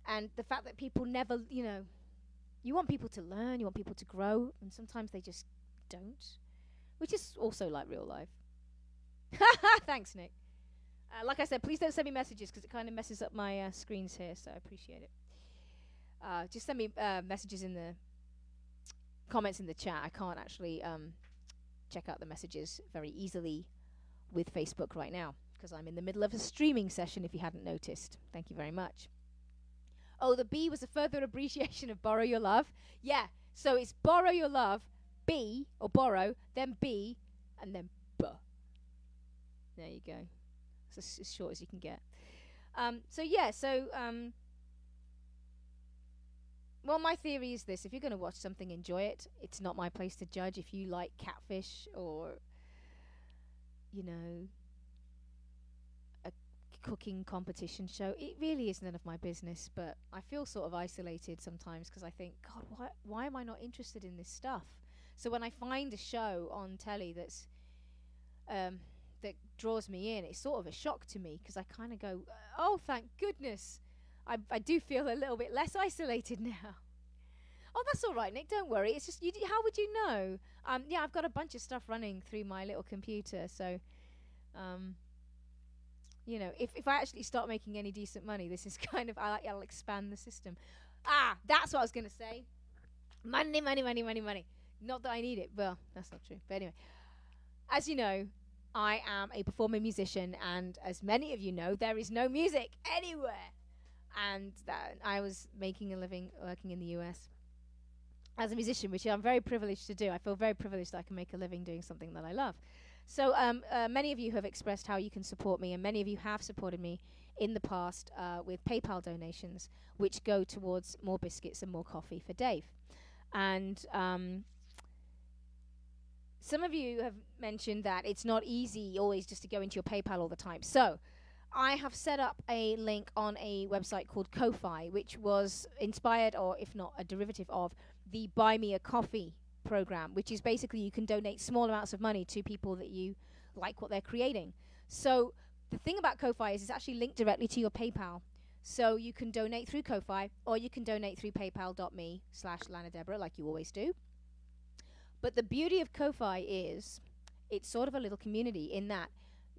And the fact that people never, you know, you want people to learn, you want people to grow, and sometimes they just don't, which is also like real life. (laughs) Thanks, Nick. Uh, like I said, please don't send me messages because it kind of messes up my uh, screens here, so I appreciate it. Uh, just send me uh, messages in the comments in the chat. I can't actually um, check out the messages very easily with Facebook right now because I'm in the middle of a streaming session if you hadn't noticed. Thank you very much. Oh, the B was a further (laughs) abbreviation of borrow your love. Yeah, so it's borrow your love, B, or borrow, then B, and then. There you go. It's as, as short as you can get. Um, so, yeah, so um, well, my theory is this: if you're going to watch something, enjoy it. It's not my place to judge if you like catfish or, you know, a cooking competition show. It really is none of my business. But I feel sort of isolated sometimes because I think, God, why why am I not interested in this stuff? So when I find a show on telly that's um, that draws me in, it's sort of a shock to me because I kind of go, "Oh, thank goodness." I, I do feel a little bit less isolated (laughs) now. Oh, that's all right, Nick. Don't worry. It's just you. How would you know? Um, yeah, I've got a bunch of stuff running through my little computer, so, um, you know, if if I actually start making any decent money, this is (laughs) kind of I'll, I'll expand the system. Ah, that's what I was gonna say. Money, money, money, money, money. Not that I need it. Well, that's not true. But anyway, as you know, I am a performing musician, and as many of you know, there is no music anywhere and that I was making a living working in the US as a musician, which I'm very privileged to do. I feel very privileged that I can make a living doing something that I love. So um, uh, many of you have expressed how you can support me, and many of you have supported me in the past uh, with PayPal donations, which go towards more biscuits and more coffee for Dave. And um, some of you have mentioned that it's not easy always just to go into your PayPal all the time. So I have set up a link on a website called Ko-fi, which was inspired, or if not a derivative of, the Buy Me a Coffee program, which is basically you can donate small amounts of money to people that you like what they're creating. So the thing about Ko-fi is it's actually linked directly to your PayPal. So you can donate through Ko-fi, or you can donate through paypal.me slash Lana Deborah, like you always do. But the beauty of Ko-fi is it's sort of a little community in that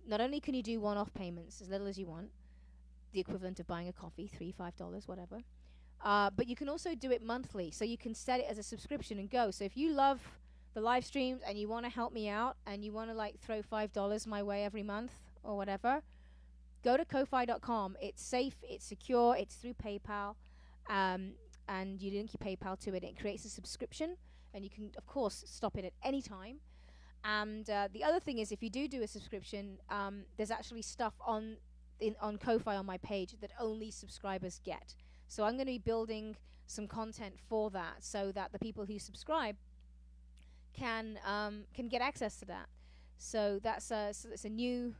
not only can you do one-off payments as little as you want, the equivalent of buying a coffee, three, five dollars, whatever. Uh, but you can also do it monthly, so you can set it as a subscription and go. So if you love the live streams and you want to help me out and you want to like throw five dollars my way every month or whatever, go to ko-fi.com. It's safe, it's secure, it's through PayPal, um, and you link your PayPal to it. It creates a subscription, and you can of course stop it at any time. And uh, the other thing is, if you do do a subscription, um, there's actually stuff on in, on Ko-fi on my page that only subscribers get. So I'm going to be building some content for that, so that the people who subscribe can um, can get access to that. So that's a so it's a new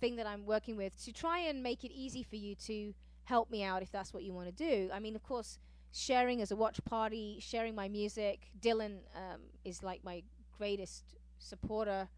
thing that I'm working with to try and make it easy for you to help me out if that's what you want to do. I mean, of course, sharing as a watch party, sharing my music. Dylan um, is like my greatest supporter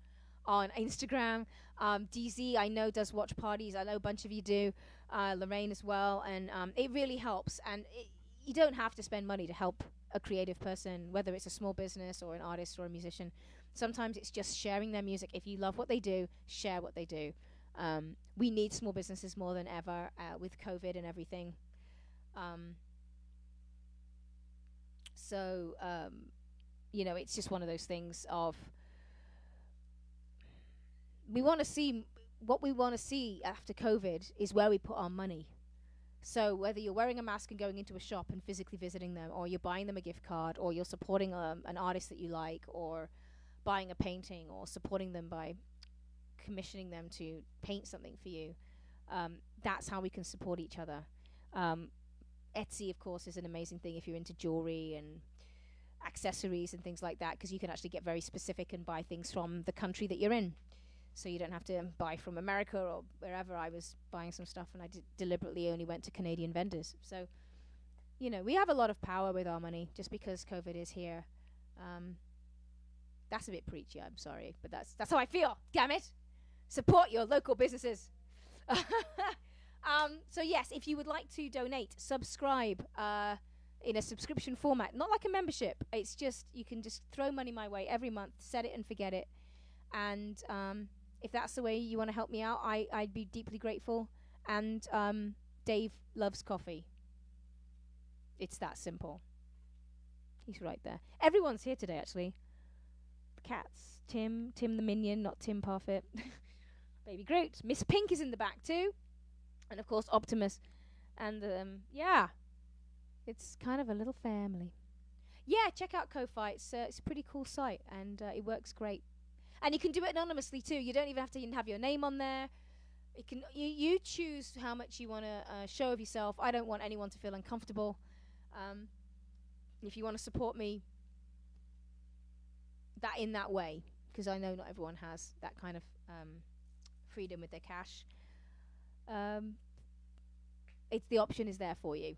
on Instagram. Um, DZ, I know, does watch parties. I know a bunch of you do. Uh, Lorraine as well. And um, it really helps. And it, you don't have to spend money to help a creative person, whether it's a small business or an artist or a musician. Sometimes it's just sharing their music. If you love what they do, share what they do. Um, we need small businesses more than ever uh, with COVID and everything. Um, so, um, you know, it's just one of those things of we want to see what we want to see after COVID is where we put our money. So whether you're wearing a mask and going into a shop and physically visiting them, or you're buying them a gift card, or you're supporting um, an artist that you like, or buying a painting, or supporting them by commissioning them to paint something for you, um, that's how we can support each other. Um, Etsy, of course, is an amazing thing if you're into jewelry and accessories and things like that, because you can actually get very specific and buy things from the country that you're in. So you don't have to buy from America or wherever. I was buying some stuff and I d- deliberately only went to Canadian vendors. So, you know, we have a lot of power with our money just because COVID is here. Um, that's a bit preachy, I'm sorry, but that's that's how I feel. Damn it. Support your local businesses. (laughs) um, so yes, if you would like to donate, subscribe uh, in a subscription format, not like a membership. It's just you can just throw money my way every month, set it and forget it, and um, if that's the way you want to help me out, I I'd be deeply grateful. And um, Dave loves coffee. It's that simple. He's right there. Everyone's here today, actually. Cats, Tim, Tim the minion, not Tim Parfit. (laughs) Baby Groot. Miss Pink is in the back too, and of course Optimus. And um, yeah, it's kind of a little family. Yeah, check out Ko-fi. It's, uh, it's a pretty cool site, and uh, it works great. And you can do it anonymously too. You don't even have to have your name on there. It can you, you choose how much you want to uh, show of yourself. I don't want anyone to feel uncomfortable. Um, if you want to support me, that in that way, because I know not everyone has that kind of um, freedom with their cash. Um, it's the option is there for you.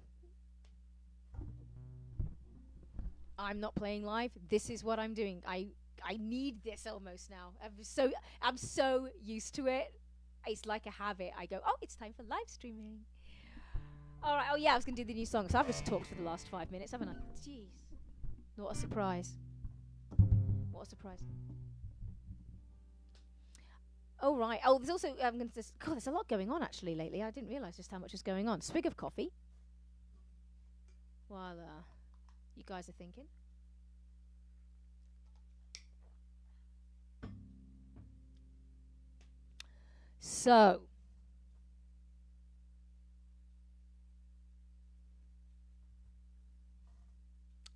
I'm not playing live. This is what I'm doing. I I need this almost now. I'm so I'm so used to it. It's like a habit. I go, oh, it's time for live streaming. All right. Oh yeah, I was gonna do the new song. So I've just talked for the last five minutes, haven't I? Jeez. What a surprise. What a surprise. Oh right. Oh, there's also going to. God, there's a lot going on actually lately. I didn't realise just how much is going on. Swig of coffee. While uh, you guys are thinking. So,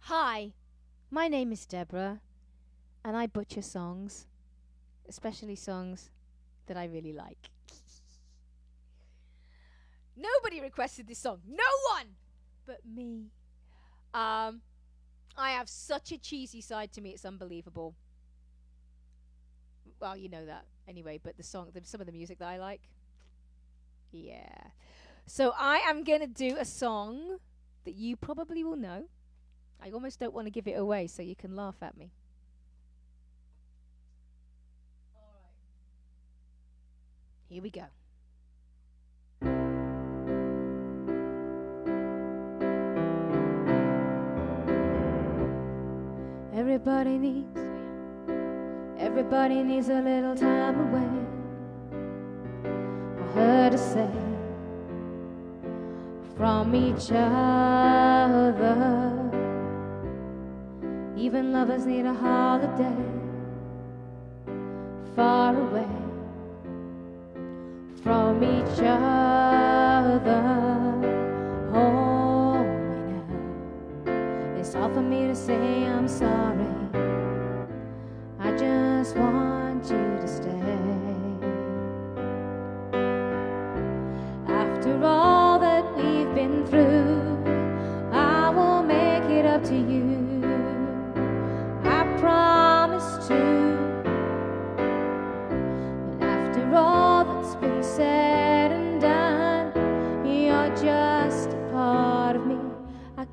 hi, my name is Deborah, and I butcher songs, especially songs that I really like. Nobody requested this song. No one but me. Um, I have such a cheesy side to me, it's unbelievable. Well, you know that anyway, but the song, the, some of the music that I like. Yeah. So I am going to do a song that you probably will know. I almost don't want to give it away so you can laugh at me. Here we go. Everybody needs Everybody needs a little time away. I heard her say from each other. Even lovers need a holiday far away from each other. Oh, Hold me now. It's all for me to say I'm sorry. I just want you to stay. After all that we've been through,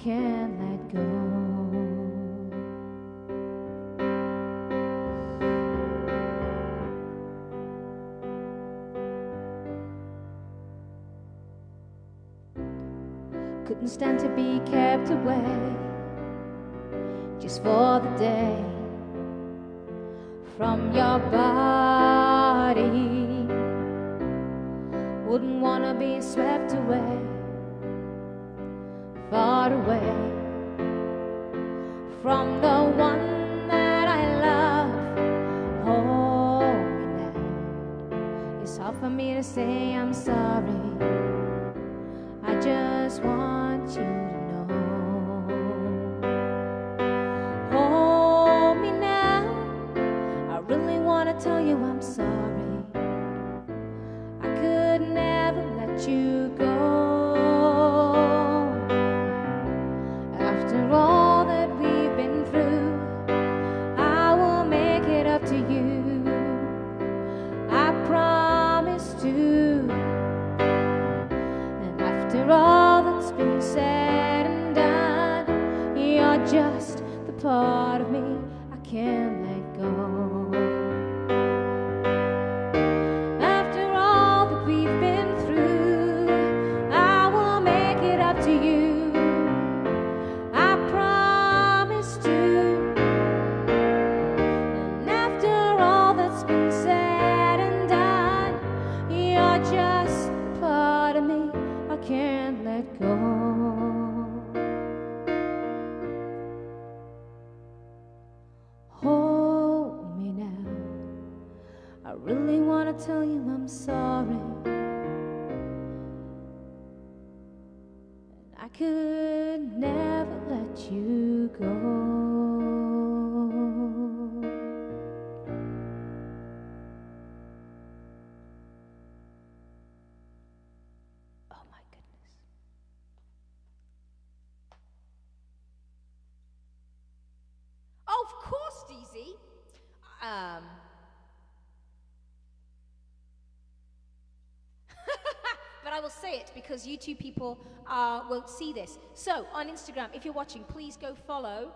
can't let go. Couldn't stand to be kept away just for the day. from your body. Wouldn't wanna be swept away, far away from the one that I love. Oh, now. It's hard for me to say I'm sorry. I just want you to know. Hold me now. I really want to tell you I'm sorry. I could never let you say it because you two people uh, won't see this. So, on Instagram, if you're watching, please go follow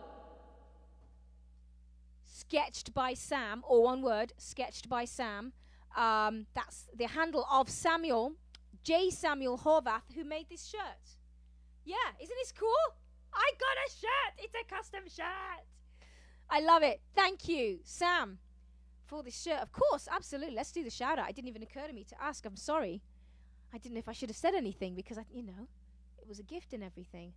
Sketched by Sam, or one word, Sketched by Sam. Um, that's the handle of Samuel, J. Samuel Horvath, who made this shirt. Yeah, isn't this cool? I got a shirt. It's a custom shirt. I love it. Thank you, Sam, for this shirt. Of course, absolutely. Let's do the shout out. It didn't even occur to me to ask. I'm sorry. I didn't know if I should have said anything because I, you know, it was a gift and everything.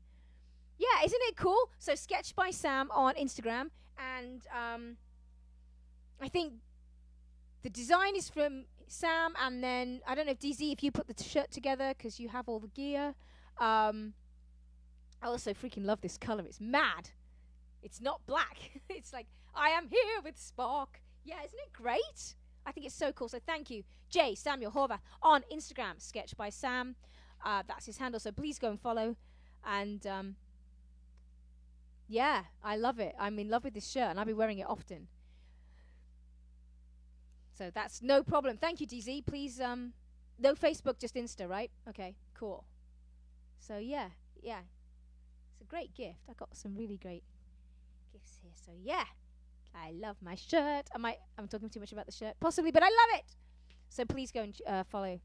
Yeah, isn't it cool? So, sketched by Sam on Instagram, and um, I think the design is from Sam, and then I don't know if DZ if you put the t- shirt together because you have all the gear. Um, I also freaking love this color. It's mad. It's not black. (laughs) it's like I am here with Spock. Yeah, isn't it great? I think it's so cool. So thank you, Jay Samuel Horvath on Instagram, sketch by Sam. Uh, that's his handle. So please go and follow. And um, yeah, I love it. I'm in love with this shirt, and I'll be wearing it often. So that's no problem. Thank you, DZ. Please, um, no Facebook, just Insta, right? Okay, cool. So yeah, yeah, it's a great gift. I got some really great gifts here. So yeah, I love my shirt. I might, I'm talking too much about the shirt, possibly, but I love it. So please go and uh, follow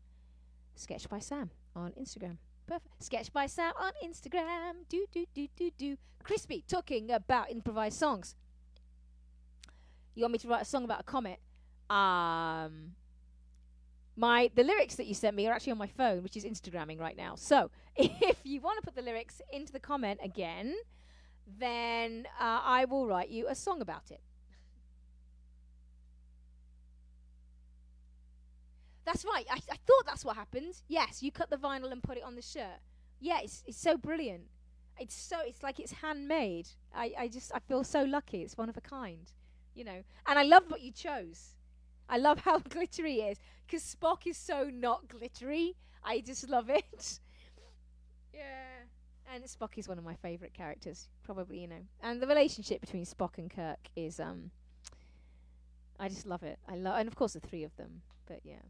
Sketch by Sam on Instagram. Perfect. Sketch by Sam on Instagram. Do do do do do. Crispy talking about improvised songs. You want me to write a song about a comet? Um, my the lyrics that you sent me are actually on my phone, which is Instagramming right now. So (laughs) if you want to put the lyrics into the comment again, then uh, I will write you a song about it. That's right. I, I thought that's what happened. Yes, you cut the vinyl and put it on the shirt. Yeah, it's it's so brilliant. It's so it's like it's handmade. I, I just I feel so lucky. It's one of a kind, you know. And I love what you chose. I love how (laughs) glittery it is because Spock is so not glittery. I just love it. (laughs) yeah. And Spock is one of my favorite characters, probably, you know. And the relationship between Spock and Kirk is um I just love it. I love and of course the three of them. But yeah.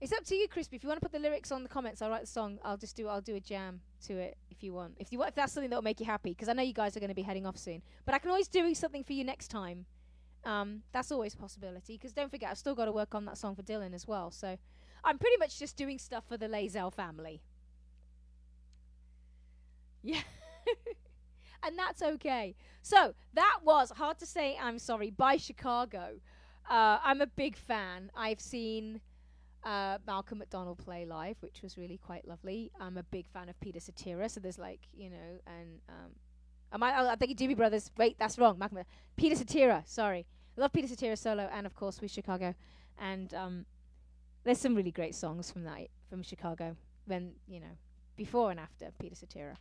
It's up to you, Crispy. If you want to put the lyrics on the comments, I'll write the song. I'll just do. I'll do a jam to it if you want. If you want, if that's something that will make you happy, because I know you guys are going to be heading off soon. But I can always do something for you next time. Um, that's always a possibility. Because don't forget, I've still got to work on that song for Dylan as well. So I'm pretty much just doing stuff for the Lazell family. Yeah. (laughs) and that's okay. So that was hard to say. I'm sorry by Chicago. Uh, I'm a big fan. I've seen uh, Malcolm McDonald play live, which was really quite lovely. I'm a big fan of Peter Cetera, so there's like you know, and um, am I? Oh, I think Doobie Brothers. Wait, that's wrong. Malcolm, Peter Cetera. Sorry, I love Peter Cetera solo, and of course with Chicago, and um, there's some really great songs from that from Chicago. When you know, before and after Peter Cetera.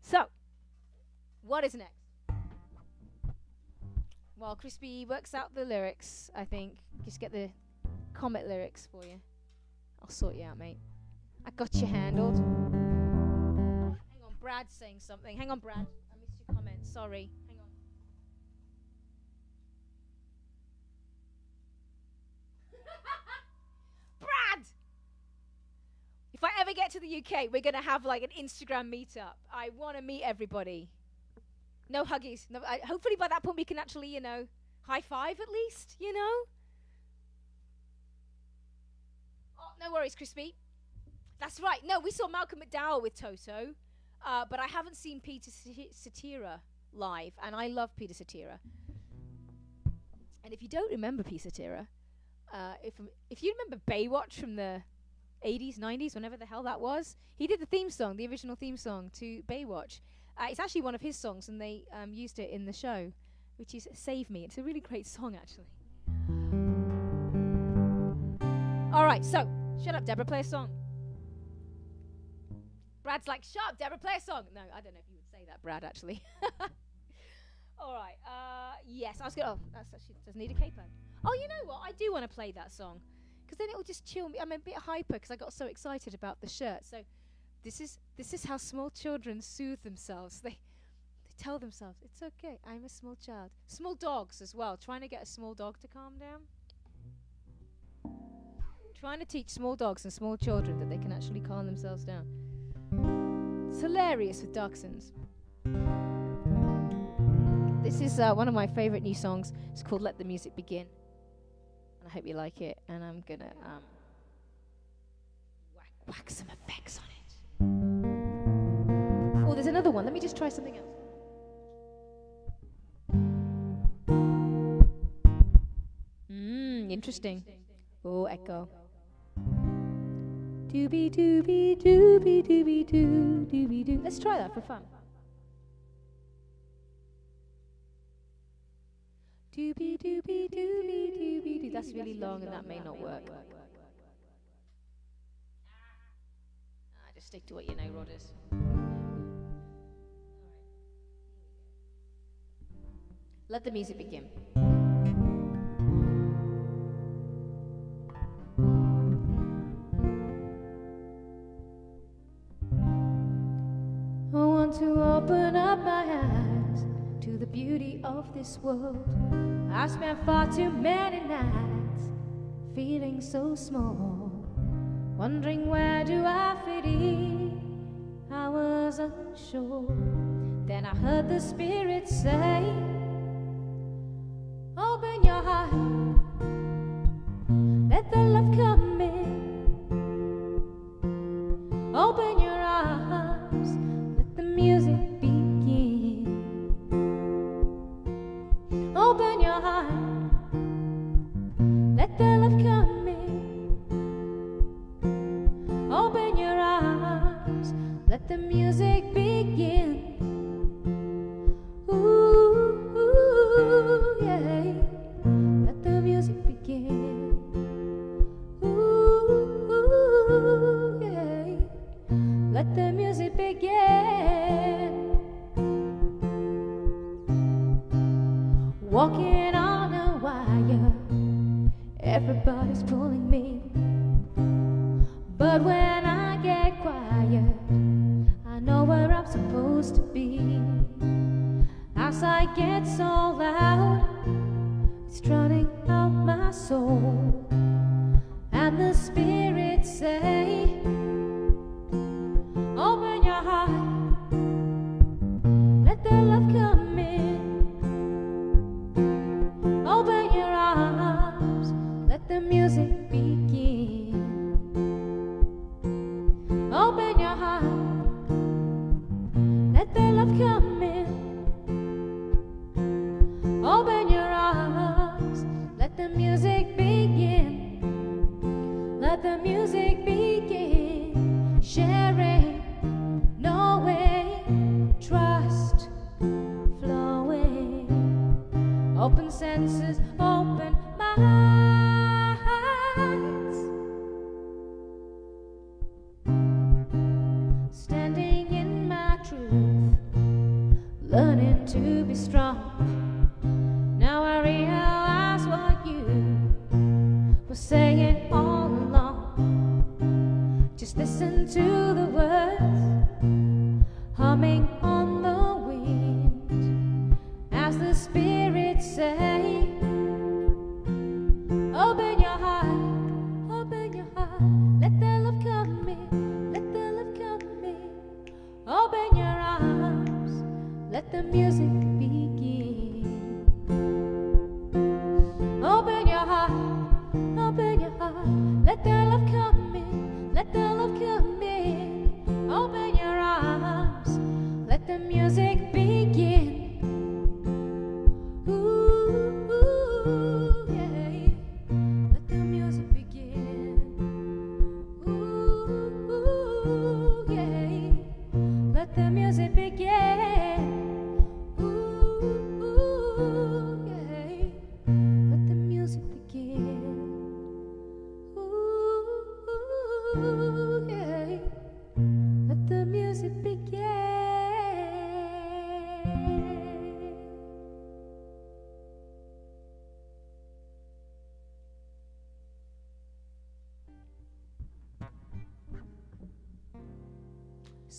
So, what is next? While Crispy works out the lyrics, I think just get the Comet lyrics for you. I'll sort you out, mate. I got you handled. Hang on, Brad's saying something. Hang on, Brad. I missed your comment. Sorry. Hang on. (laughs) Brad! If I ever get to the UK, we're going to have like an Instagram meetup. I want to meet everybody. No huggies. No, I, hopefully by that point we can actually, you know, high five at least, you know? No worries, Crispy. That's right. No, we saw Malcolm McDowell with Toto, uh, but I haven't seen Peter Cetera live, and I love Peter Cetera. And if you don't remember Peter Cetera, uh, if if you remember Baywatch from the 80s, 90s, whenever the hell that was, he did the theme song, the original theme song to Baywatch. Uh, it's actually one of his songs, and they um, used it in the show, which is "Save Me." It's a really great song, actually. All right, so Shut up, Deborah, play a song. Brad's like, shut up, Deborah, play a song. No, I don't know if you would say that, Brad, actually. (laughs) All right. Uh, yes, I was going to. Oh, that's actually doesn't need a capo. Oh, you know what? I do want to play that song because then it will just chill me. I'm a bit hyper because I got so excited about the shirt. So this is this is how small children soothe themselves. (laughs) They they tell themselves it's okay. I'm a small child. Small dogs as well. Trying to get a small dog to calm down trying to teach small dogs and small children that they can actually calm themselves down. It's hilarious with Dachshunds. This is uh, one of my favorite new songs. It's called Let the Music Begin. And I hope you like it. And I'm going to um, whack, whack some effects on it. Oh, there's another one. Let me just try something else. Mmm, interesting. Oh, echo. Doobie doobie doobie doobie doo doobie doo. Let's try that for fun. Doobie doobie doobie doobie doo. That's really long and that may not work. Ah, just stick to what you know, Rodders. Let the music begin. Up my eyes to the beauty of this world. I spent far too many nights feeling so small, wondering where do I fit in. I was unsure. Then I heard the Spirit say,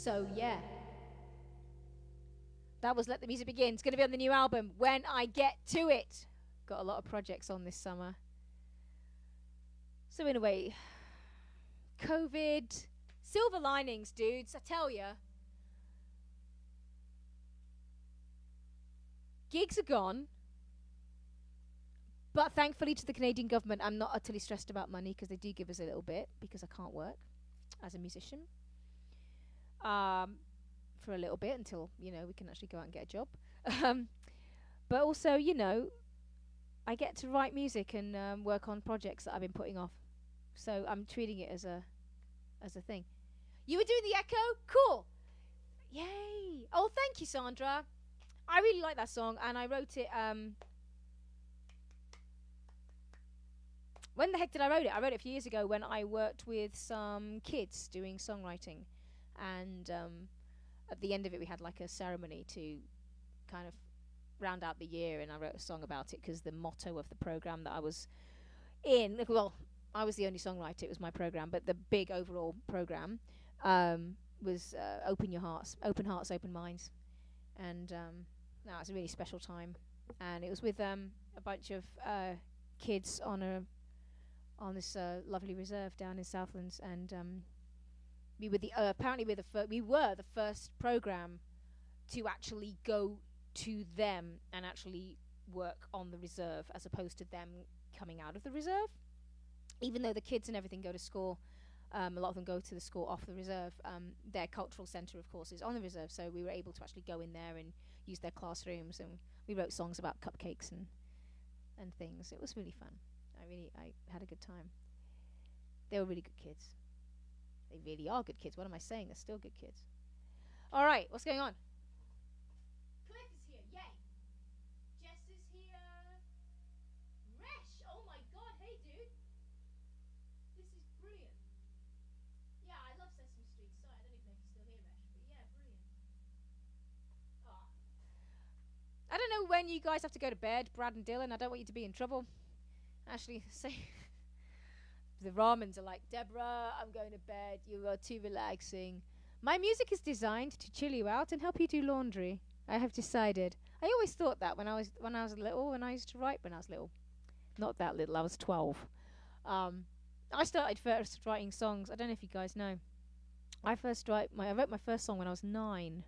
So yeah. That was Let the Music Begin. It's going to be on the new album when I get to it. Got a lot of projects on this summer. So in a way, COVID, silver linings, dudes, I tell ya. Gigs are gone. But thankfully to the Canadian government, I'm not utterly stressed about money because they do give us a little bit because I can't work as a musician. Um, for a little bit until you know we can actually go out and get a job. (laughs) Um, but also, you know, I get to write music and um, work on projects that I've been putting off. So I'm treating it as a as a thing. You were doing the echo, cool. Yay! Oh, thank you, Sandra. I really like that song, and I wrote it. Um, when the heck did I write it? I wrote it a few years ago when I worked with some kids doing songwriting, and um, at the end of it, we had like a ceremony to kind of round out the year, and I wrote a song about it because the motto of the program that I was in, well, I was the only songwriter; it was my program, but the big overall program um, was uh, "Open Your Hearts, Open Hearts, Open Minds," and um, now it's a really special time, and it was with um, a bunch of uh, kids on a on this uh, lovely reserve down in Southlands, and um, we were the uh, apparently we're the fir- we were the first program to actually go to them and actually work on the reserve as opposed to them coming out of the reserve. Even though the kids and everything go to school, um, a lot of them go to the school off the reserve. Um, their cultural centre, of course, is on the reserve, so we were able to actually go in there and use their classrooms, and we wrote songs about cupcakes and and things. It was really fun. I really I had a good time. They were really good kids. They really are good kids. What am I saying? They're still good kids. All right, what's going on? Cliff is here. Yay. Jess is here. Resh. Oh my god. Hey, dude. This is brilliant. Yeah, I love Sesame Street. Sorry, I don't even know if you're still here, Resh. But yeah, brilliant. Ah. I don't know when you guys have to go to bed, Brad and Dylan. I don't want you to be in trouble. Actually, (laughs) say the Ramens are like, Deborah, I'm going to bed. You are too relaxing. My music is designed to chill you out and help you do laundry. I have decided. I always thought that when I was when I was little, when I used to write when I was little. Not that little. I was twelve. Um, I started first writing songs. I don't know if you guys know. I first write my I wrote my first song when I was nine,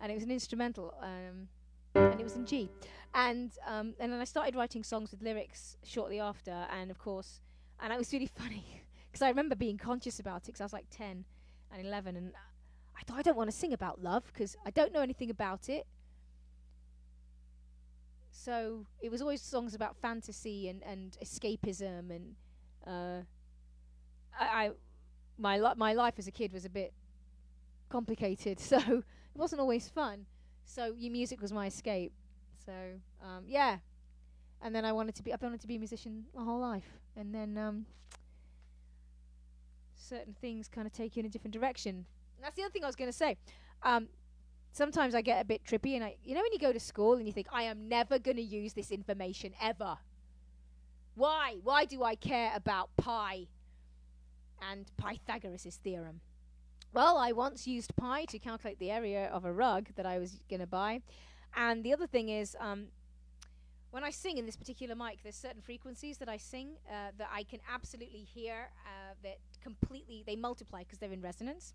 and it was an instrumental. Um, and it was in G, and um, and then I started writing songs with lyrics shortly after, and of course, and it was really (laughs) funny because I remember being conscious about it because I was like ten and eleven, and I thought I don't want to sing about love because I don't know anything about it. So it was always songs about fantasy and, and escapism and uh, I, I my li- my life as a kid was a bit complicated, (laughs) so it wasn't always fun. So your music was my escape. So um, yeah, and then I wanted to be I wanted to be a musician my whole life, and then um, certain things kind of take you in a different direction. And that's the other thing I was going to say. Um, sometimes I get a bit trippy, and I, you know, when you go to school and you think, I am never going to use this information ever. Why? Why do I care about pi and Pythagoras' theorem? Well, I once used pi to calculate the area of a rug that I was going to buy. And the other thing is, um, when I sing in this particular mic, there's certain frequencies that I sing uh, that I can absolutely hear uh, that completely they multiply because they're in resonance.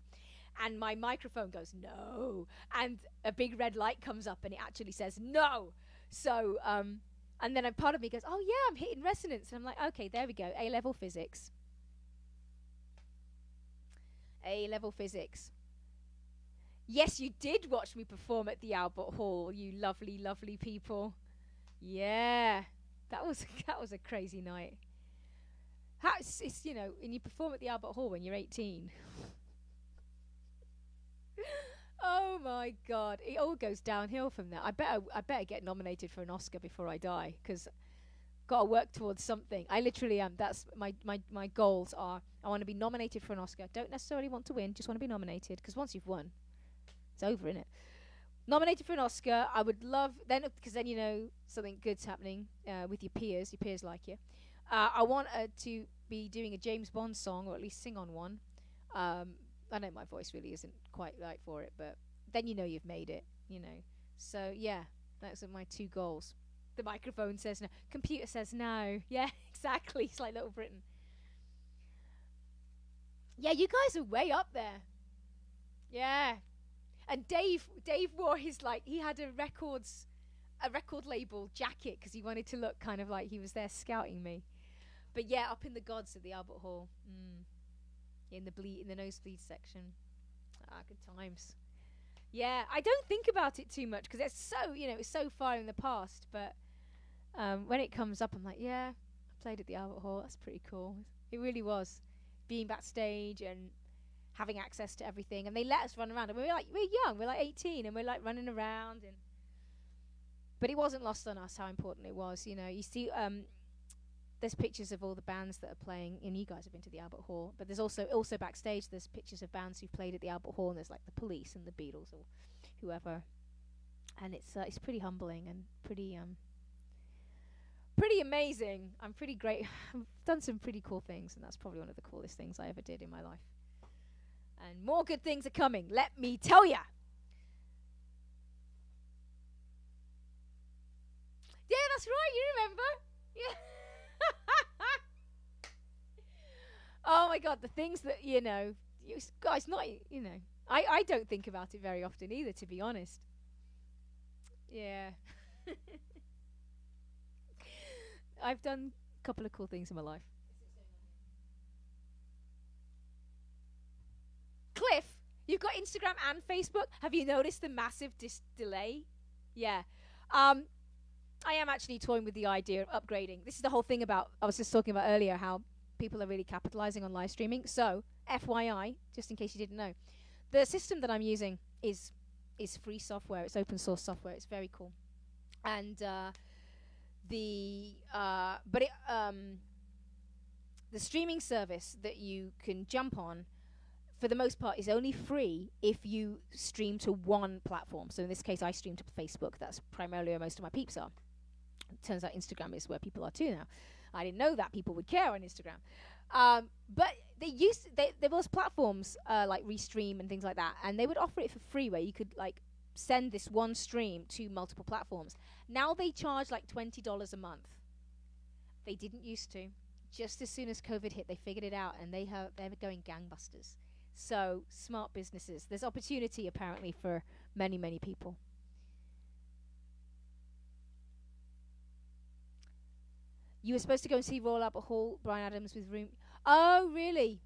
And my microphone goes no, and a big red light comes up and it actually says no. So, um, and then a part of me goes, oh yeah, I'm hitting resonance, and I'm like, okay, there we go, A level physics. A level physics. Yes, you did watch me perform at the Albert Hall, you lovely, lovely people. Yeah, that was (laughs) that was a crazy night. It's, it's you know, and you perform at the Albert Hall when you're 18. (laughs) oh my god, it all goes downhill from there. I better I better get nominated for an Oscar before I die because got to work towards something. I literally am. That's my my my goals are. I want to be nominated for an Oscar. Don't necessarily want to win, just want to be nominated because once you've won, it's over, isn't it? Nominated for an Oscar. I would love then because then you know something good's happening uh, with your peers. Your peers like you. Uh, I want uh, to be doing a James Bond song or at least sing on one. Um, I know my voice really isn't quite right for it, but then you know you've made it. You know. So yeah, are my two goals. The microphone says no. Computer says no. (laughs) Yeah, exactly. It's like Little Britain. Yeah, you guys are way up there. Yeah. And Dave, Dave wore his like he had a records, a record label jacket because he wanted to look kind of like he was there scouting me. But yeah, up in the gods at the Albert Hall, mm. in the bleed in the nosebleed section. Ah, good times. Yeah, I don't think about it too much because it's so you know it's so far in the past. But um, when it comes up, I'm like, yeah, I played at the Albert Hall. That's pretty cool. It really was being backstage and having access to everything. And they let us run around. And we were like, we're young, we're like 18, and we're like running around. And but it wasn't lost on us how important it was. You know, you see, um, there's pictures of all the bands that are playing, and you guys have been to the Albert Hall. But there's also also backstage. There's pictures of bands who've played at the Albert Hall, and there's like the Police and the Beatles or whoever. And it's uh, it's pretty humbling and pretty um pretty amazing. I'm pretty great. (laughs) I've done some pretty cool things, and that's probably one of the coolest things I ever did in my life. And more good things are coming, let me tell ya. Yeah, that's right, you remember. Yeah. (laughs) oh my god, the things that, you know, you guys, not, you know, I, I don't think about it very often either, to be honest. Yeah. (laughs) I've done a couple of cool things in my life. Cliff, you've got Instagram and Facebook. Have you noticed the massive dis- delay? Yeah. Um, I am actually toying with the idea of upgrading. This is the whole thing about I was just talking about earlier how people are really capitalizing on live streaming. So, FYI, just in case you didn't know, the system that I'm using is is free software. It's open source software. It's very cool, and uh, the uh, but it, um, the streaming service that you can jump on for the most part is only free if you stream to one platform. So in this case, I stream to Facebook. That's primarily where most of my peeps are. It turns out Instagram is where people are too now. I didn't know that people would care on Instagram. Um, but they used they, there was platforms uh, like Restream and things like that, and they would offer it for free where you could like send this one stream to multiple platforms. Now they charge like twenty dollars a month. They didn't used to. Just as soon as COVID hit, they figured it out, and they have they're going gangbusters. So smart businesses. There's opportunity apparently for many many people. You were supposed to go and see Royal Albert Hall, Bryan Adams with room. Oh, really?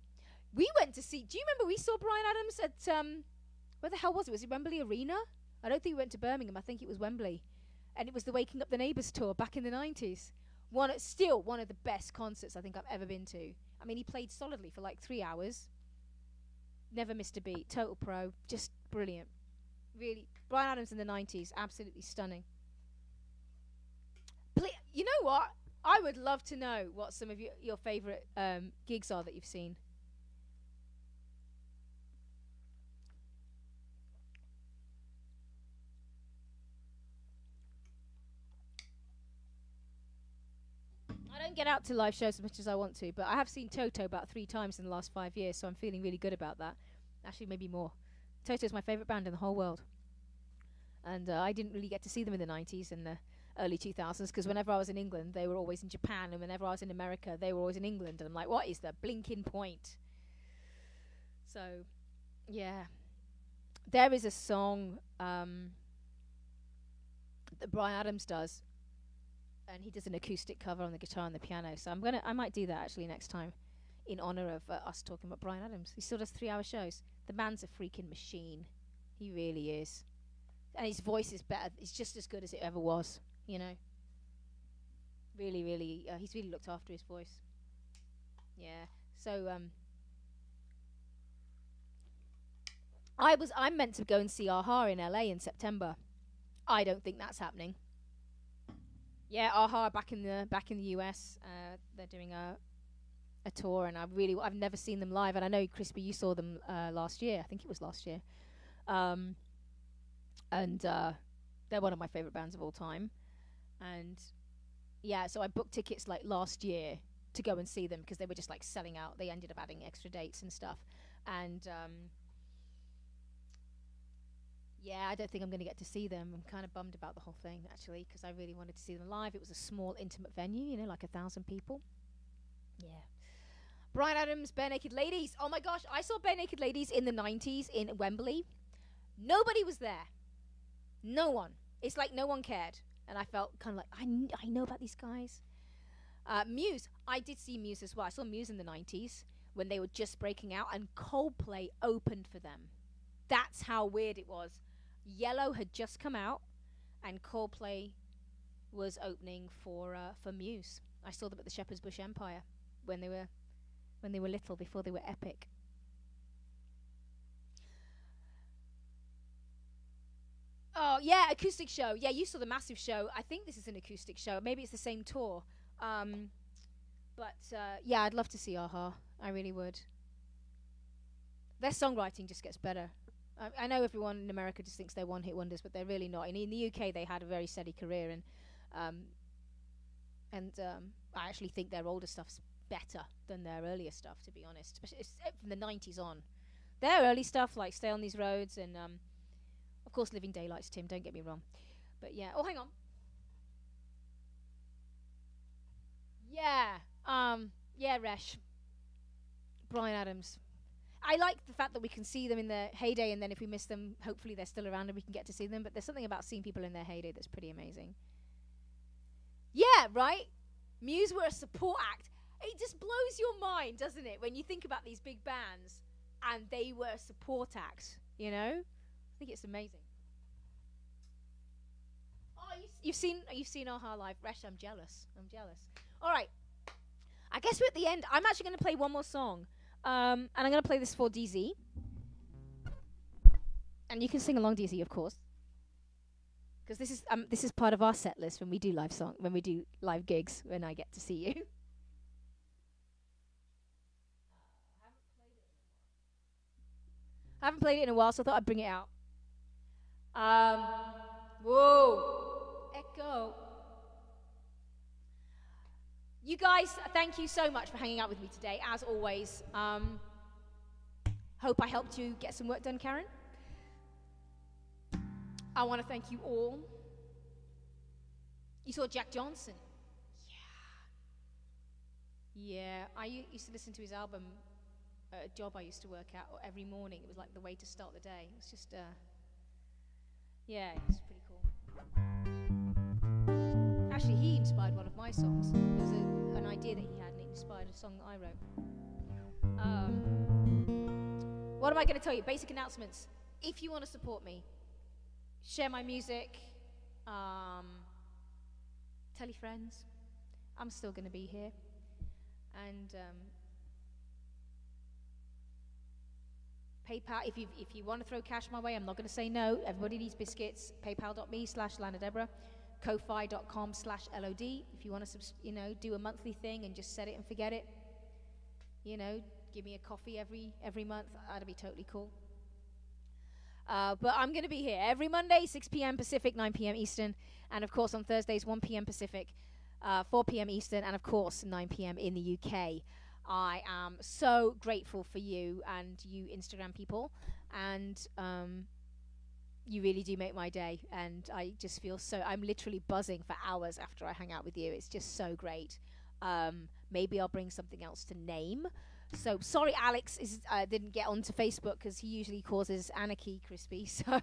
We went to see. Do you remember we saw Bryan Adams at um, where the hell was it? Was it Wembley Arena? I don't think we went to Birmingham. I think it was Wembley. and it was the Waking Up the Neighbours tour back in the 90s. One, still one of the best concerts I think I've ever been to. I mean, he played solidly for like three hours. Never missed a beat. Total pro. Just brilliant. Really. Bryan Adams in the 90s. Absolutely stunning. You know what? I would love to know what some of your, your favourite um, gigs are that you've seen. Don't get out to live shows as much as I want to, but I have seen Toto about three times in the last five years, so I'm feeling really good about that. Actually, maybe more. Toto is my favourite band in the whole world. And uh, I didn't really get to see them in the 90s and the early 2000s because whenever I was in England, they were always in Japan, and whenever I was in America, they were always in England. And I'm like, what is the blinking point? So, yeah. There is a song um, that Bryan Adams does and he does an acoustic cover on the guitar and the piano. So I'm gonna, I might do that actually next time, in honor of uh, us talking about Bryan Adams. He still does three-hour shows. The man's a freaking machine. He really is, and his voice is better. It's just as good as it ever was. You know. Really, really, uh, he's really looked after his voice. Yeah. So um. I was I'm meant to go and see a-ha in LA in September. I don't think that's happening. Yeah, a-ha back in the back in the US. Uh, they're doing a a tour, and I really I've never seen them live, and I know Crispy, you saw them uh, last year. I think it was last year. Um, and uh, they're one of my favorite bands of all time. And yeah, so I booked tickets like last year to go and see them because they were just like selling out. They ended up adding extra dates and stuff, and um, yeah, I don't think I'm going to get to see them. I'm kind of bummed about the whole thing, actually, because I really wanted to see them live. It was a small, intimate venue, you know, like a thousand people. Yeah. Bryan Adams, Barenaked Ladies. Oh my gosh, I saw Barenaked Ladies in the 90s in Wembley. Nobody was there. No one. It's like no one cared. And I felt kind of like, I, kn- I know about these guys. Uh, Muse. I did see Muse as well. I saw Muse in the 90s when they were just breaking out, and Coldplay opened for them. That's how weird it was. Yellow had just come out, and Coldplay was opening for uh, for Muse. I saw them at the Shepherd's Bush Empire when they were when they were little, before they were epic. Oh yeah, acoustic show. Yeah, you saw the massive show. I think this is an acoustic show. Maybe it's the same tour. Um, but uh, yeah, I'd love to see a-ha. I really would. Their songwriting just gets better. I, I know everyone in America just thinks they're one-hit wonders, but they're really not. And in the UK, they had a very steady career, and um, and um, I actually think their older stuff's better than their earlier stuff, to be honest. From the '90s on. Their early stuff, like "Stay on These Roads" and um, of course "Living Daylights," Tim. Don't get me wrong, but yeah. Oh, hang on. Yeah. Um. Yeah, Resh. Bryan Adams. I like the fact that we can see them in their heyday, and then if we miss them, hopefully they're still around and we can get to see them. But there's something about seeing people in their heyday that's pretty amazing. Yeah, right? Muse were a support act. It just blows your mind, doesn't it, when you think about these big bands and they were a support act, you know? I think it's amazing. Oh, you've, seen you've seen a-ha live. Resh, I'm jealous. I'm jealous. All right. I guess we're at the end. I'm actually going to play one more song. Um, and I'm going to play this for DZ. And you can sing along, DZ, of course. Because this is um, this is part of our set list when we do live song when we do live gigs when I get to see you. (laughs) I haven't played it in a while, so I thought I'd bring it out. Um, whoa, echo. You guys, thank you so much for hanging out with me today, as always. Um, hope I helped you get some work done, Karen. I want to thank you all. You saw Jack Johnson. Yeah. Yeah, I used to listen to his album at a job I used to work at every morning. It was like the way to start the day. It was just, uh, yeah, it's pretty cool. Actually, he inspired one of my songs. It was a, an idea that he had, and it inspired a song that I wrote. Um, what am I going to tell you? Basic announcements. If you want to support me, share my music, um, tell your friends. I'm still going to be here. And um, PayPal, if you if you want to throw cash my way, I'm not going to say no. Everybody needs biscuits. PayPal.me slash Lana Deborah. Ko-fi.com slash LOD. If you want to, you know, do a monthly thing and just set it and forget it. You know, give me a coffee every every month. That'd be totally cool. Uh, but I'm going to be here every Monday, 6 p.m. Pacific, 9 p.m. Eastern, and of course on Thursdays, 1 p.m. Pacific, uh, 4 p.m. Eastern, and of course 9 p.m. in the UK. I am so grateful for you and you Instagram people, and um, you really do make my day. And I just feel so. I'm literally buzzing for hours after I hang out with you. It's just so great. Um, maybe I'll bring something else to name. So sorry, Alex is uh, didn't get onto Facebook because he usually causes anarchy, crispy. (laughs) So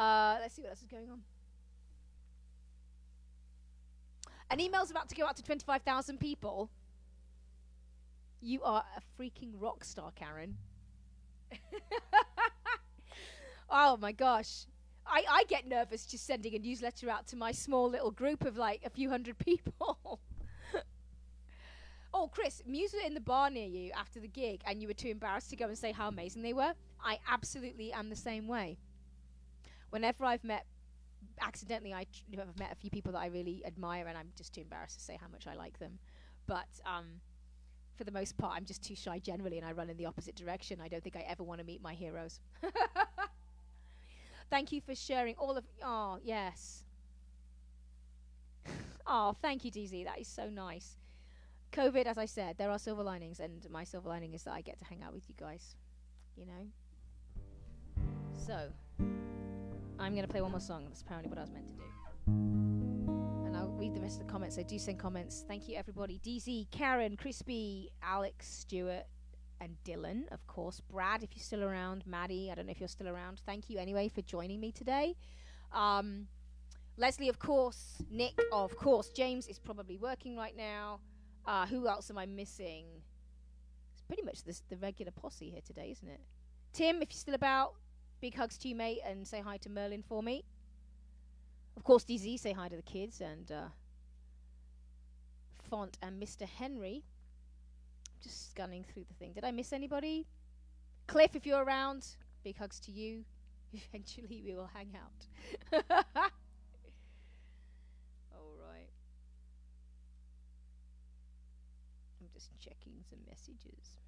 uh, let's see what else is going on. An email's about to go out to twenty-five thousand people. You are a freaking rock star, Karen. (laughs) oh my gosh. I, I get nervous just sending a newsletter out to my small little group of like a few hundred people. (laughs) oh, Chris, Muse were in the bar near you after the gig and you were too embarrassed to go and say how amazing they were. I absolutely am the same way. Whenever I've met, accidentally, I tr- have met a few people that I really admire and I'm just too embarrassed to say how much I like them. But um, for the most part, I'm just too shy generally and I run in the opposite direction. I don't think I ever want to meet my heroes. (laughs) Thank you for sharing all of. Oh, yes. (laughs) oh, thank you, DZ. That is so nice. COVID, as I said, there are silver linings, and my silver lining is that I get to hang out with you guys. You know? So, I'm going to play one more song. That's apparently what I was meant to do. And I'll read the rest of the comments. So, do send comments. Thank you, everybody. DZ, Karen, Crispy, Alex, Stuart, and Dylan, of course. Brad, if you're still around. Maddie, I don't know if you're still around. Thank you anyway for joining me today. Um, Leslie, of course. Nick, of course. James is probably working right now. Uh, who else am I missing? It's pretty much this, the regular posse here today, isn't it? Tim, if you're still about, big hugs to you, mate, and say hi to Merlin for me. Of course, DZ, say hi to the kids and uh, Font and Mr. Henry. Just scanning through the thing. Did I miss anybody? Cliff, if you're around, big hugs to you. (laughs) Eventually, we will hang out. (laughs) All right. I'm just checking some messages.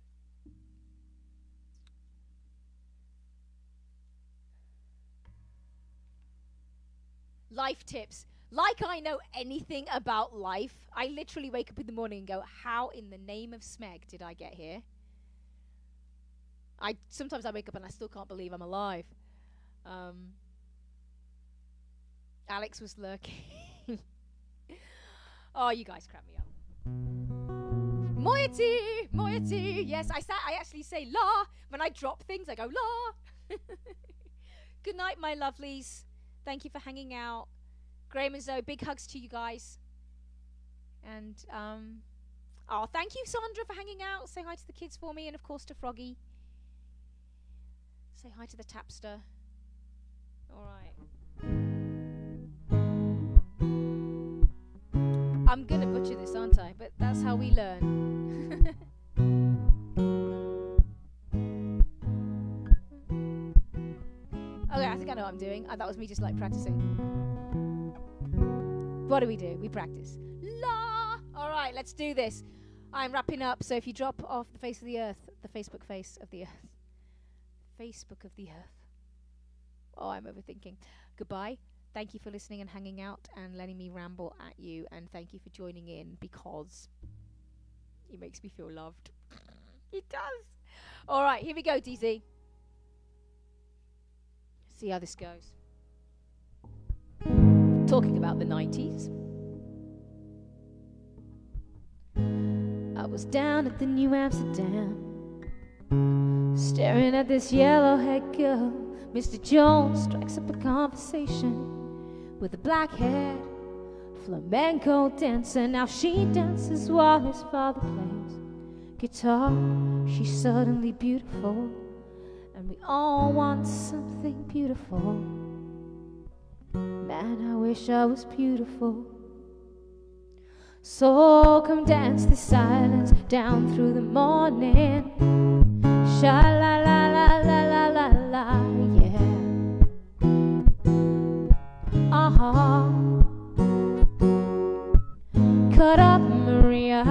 Life tips. Like I know anything about life, I literally wake up in the morning and go, "How in the name of Smeg did I get here?" I sometimes I wake up and I still can't believe I'm alive. Um, Alex was lurking. (laughs) oh, you guys crap me up. Moiety, moiety. Yes, I sa- I actually say la when I drop things. I go la. (laughs) Good night, my lovelies. Thank you for hanging out. Graham and Zoe, big hugs to you guys. And um, oh, thank you, Sandra, for hanging out. Say hi to the kids for me, and of course to Froggy. Say hi to the tapster. All right. I'm gonna butcher this, aren't I? But that's how we learn. (laughs) okay, I think I know what I'm doing. Uh, that was me just like practicing. What do we do? We practice. La! All right, let's do this. I'm wrapping up, so if you drop off the face of the earth, the Facebook face of the earth, Facebook of the earth. Oh, I'm overthinking. Goodbye. Thank you for listening and hanging out and letting me ramble at you. And thank you for joining in because it makes me feel loved. (laughs) it does. All right, here we go, DZ. See how this goes. Talking about the 90s. I was down at the New Amsterdam, staring at this yellow haired girl. Mr. Jones strikes up a conversation with a black haired flamenco dancer. Now she dances while his father plays guitar. She's suddenly beautiful, and we all want something beautiful. Man, I wish I was beautiful. So come dance the silence down through the morning. Sha la la la la la la la, yeah. Uh huh. Cut up Maria.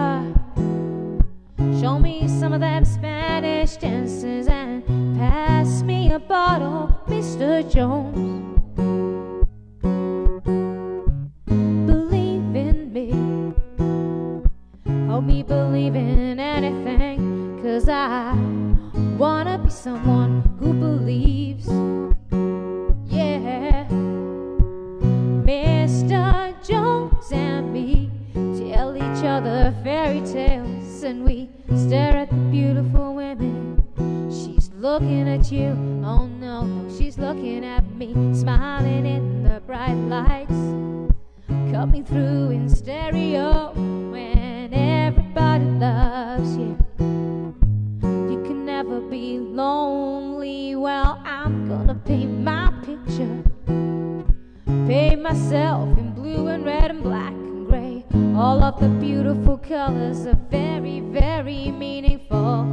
Show me some of them Spanish dances and pass me a bottle, Mr. Jones. Cause I wanna be someone who believes. Yeah. Mr. Jones and me tell each other fairy tales and we stare at the beautiful women. She's looking at you, oh no, no, she's looking at me, smiling in the bright lights. Me through in stereo when everybody loves you. Be lonely. Well, I'm gonna paint my picture. Paint myself in blue and red and black and gray. All of the beautiful colors are very, very meaningful.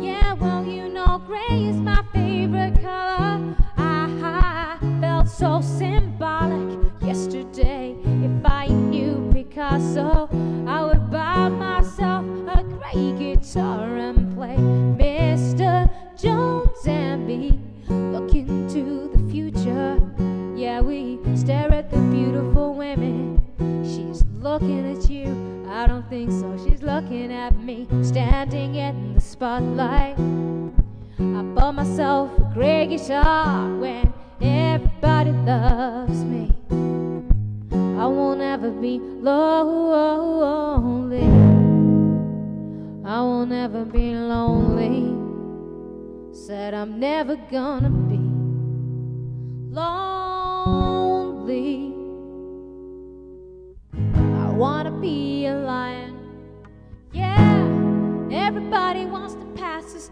Yeah, well, you know, gray is my favorite color. Ah, I, I felt so symbolic spotlight. I bought myself a gray guitar when everybody loves me. I won't ever be lonely. I won't ever be lonely. Said I'm never gonna be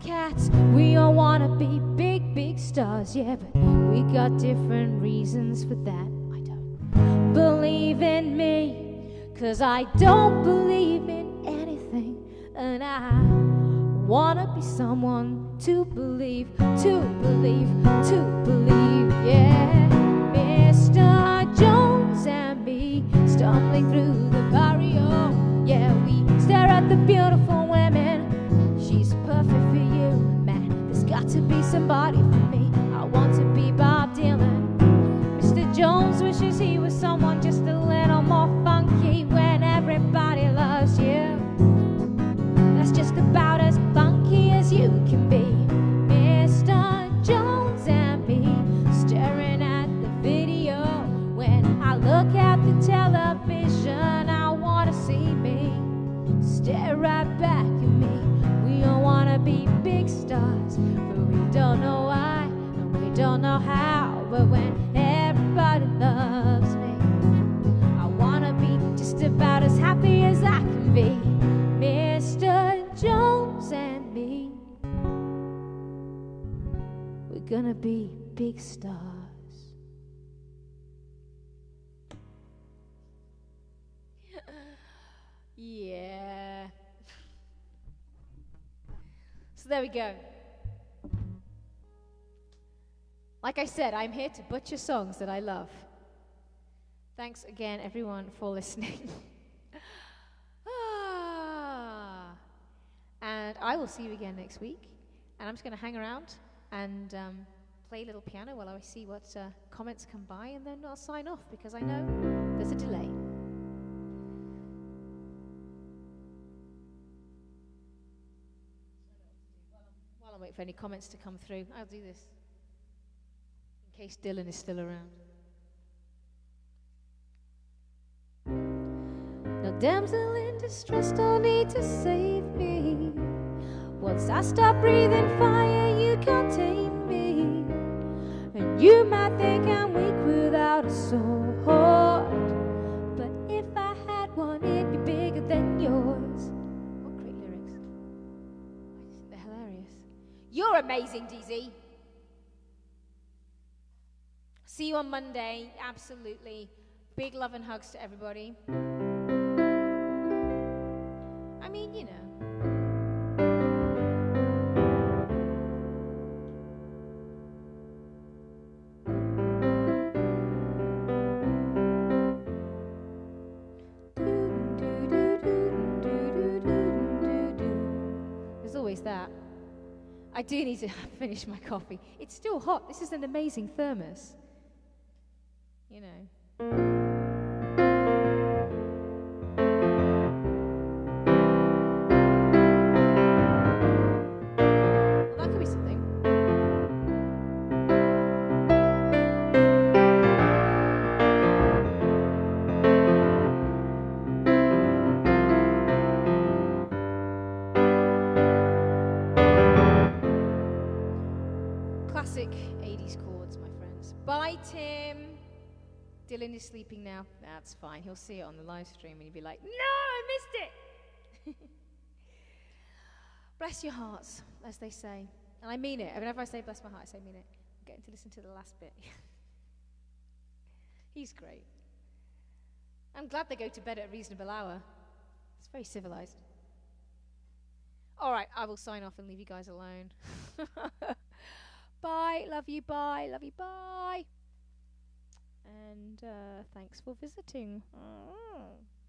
cats. We all wanna be big, big stars. Yeah, but we got different reasons for that. I don't believe in me, cause I don't believe in anything. And I wanna be someone to believe, to believe, to believe, yeah. Mr. Jones and me stumbling through the barrio, yeah. We stare at the beautiful women. Got to be somebody for me. I want to be Bob Dylan. Mr. Jones wishes he was someone just a little more funky when everybody loves you. That's just about as funky as you can be. Mr. Jones and me staring at the video. When I look at the television, I wanna see me stare right back at me. We all wanna be big stars, don't know how. But when everybody loves me, I wanna be just about as happy as I can be. Mr. Jones and me, we're gonna be big stars. (laughs) yeah. So there we go. Like I said, I'm here to butcher songs that I love. Thanks again, everyone, for listening. (laughs) ah. And I will see you again next week. And I'm just going to hang around and um, play a little piano while I see what uh, comments come by, and then I'll sign off because I know there's a delay. While I wait for any comments to come through, I'll do this case Dylan is still around. No damsel in distress, don't need to save me. Once I stop breathing fire, you can't tame me. And you might think I'm weak without a sword. But if I had one, it'd be bigger than yours. What great lyrics. They're hilarious. You're amazing, DZ. See you on Monday. Absolutely. Big love and hugs to everybody. I mean, you know. There's always that. I do need to (laughs) finish my coffee. It's still hot. This is an amazing thermos. You know. Dylan is sleeping now. That's fine. He'll see it on the live stream and he'll be like, No, I missed it. (laughs) bless your hearts, as they say. And I mean it. Whenever I say bless my heart, I say mean it. I'm getting to listen to the last bit. (laughs) He's great. I'm glad they go to bed at a reasonable hour. It's very civilized. All right, I will sign off and leave you guys alone. (laughs) bye. Love you. Bye. Love you. Bye. And uh, thanks for visiting. Mm.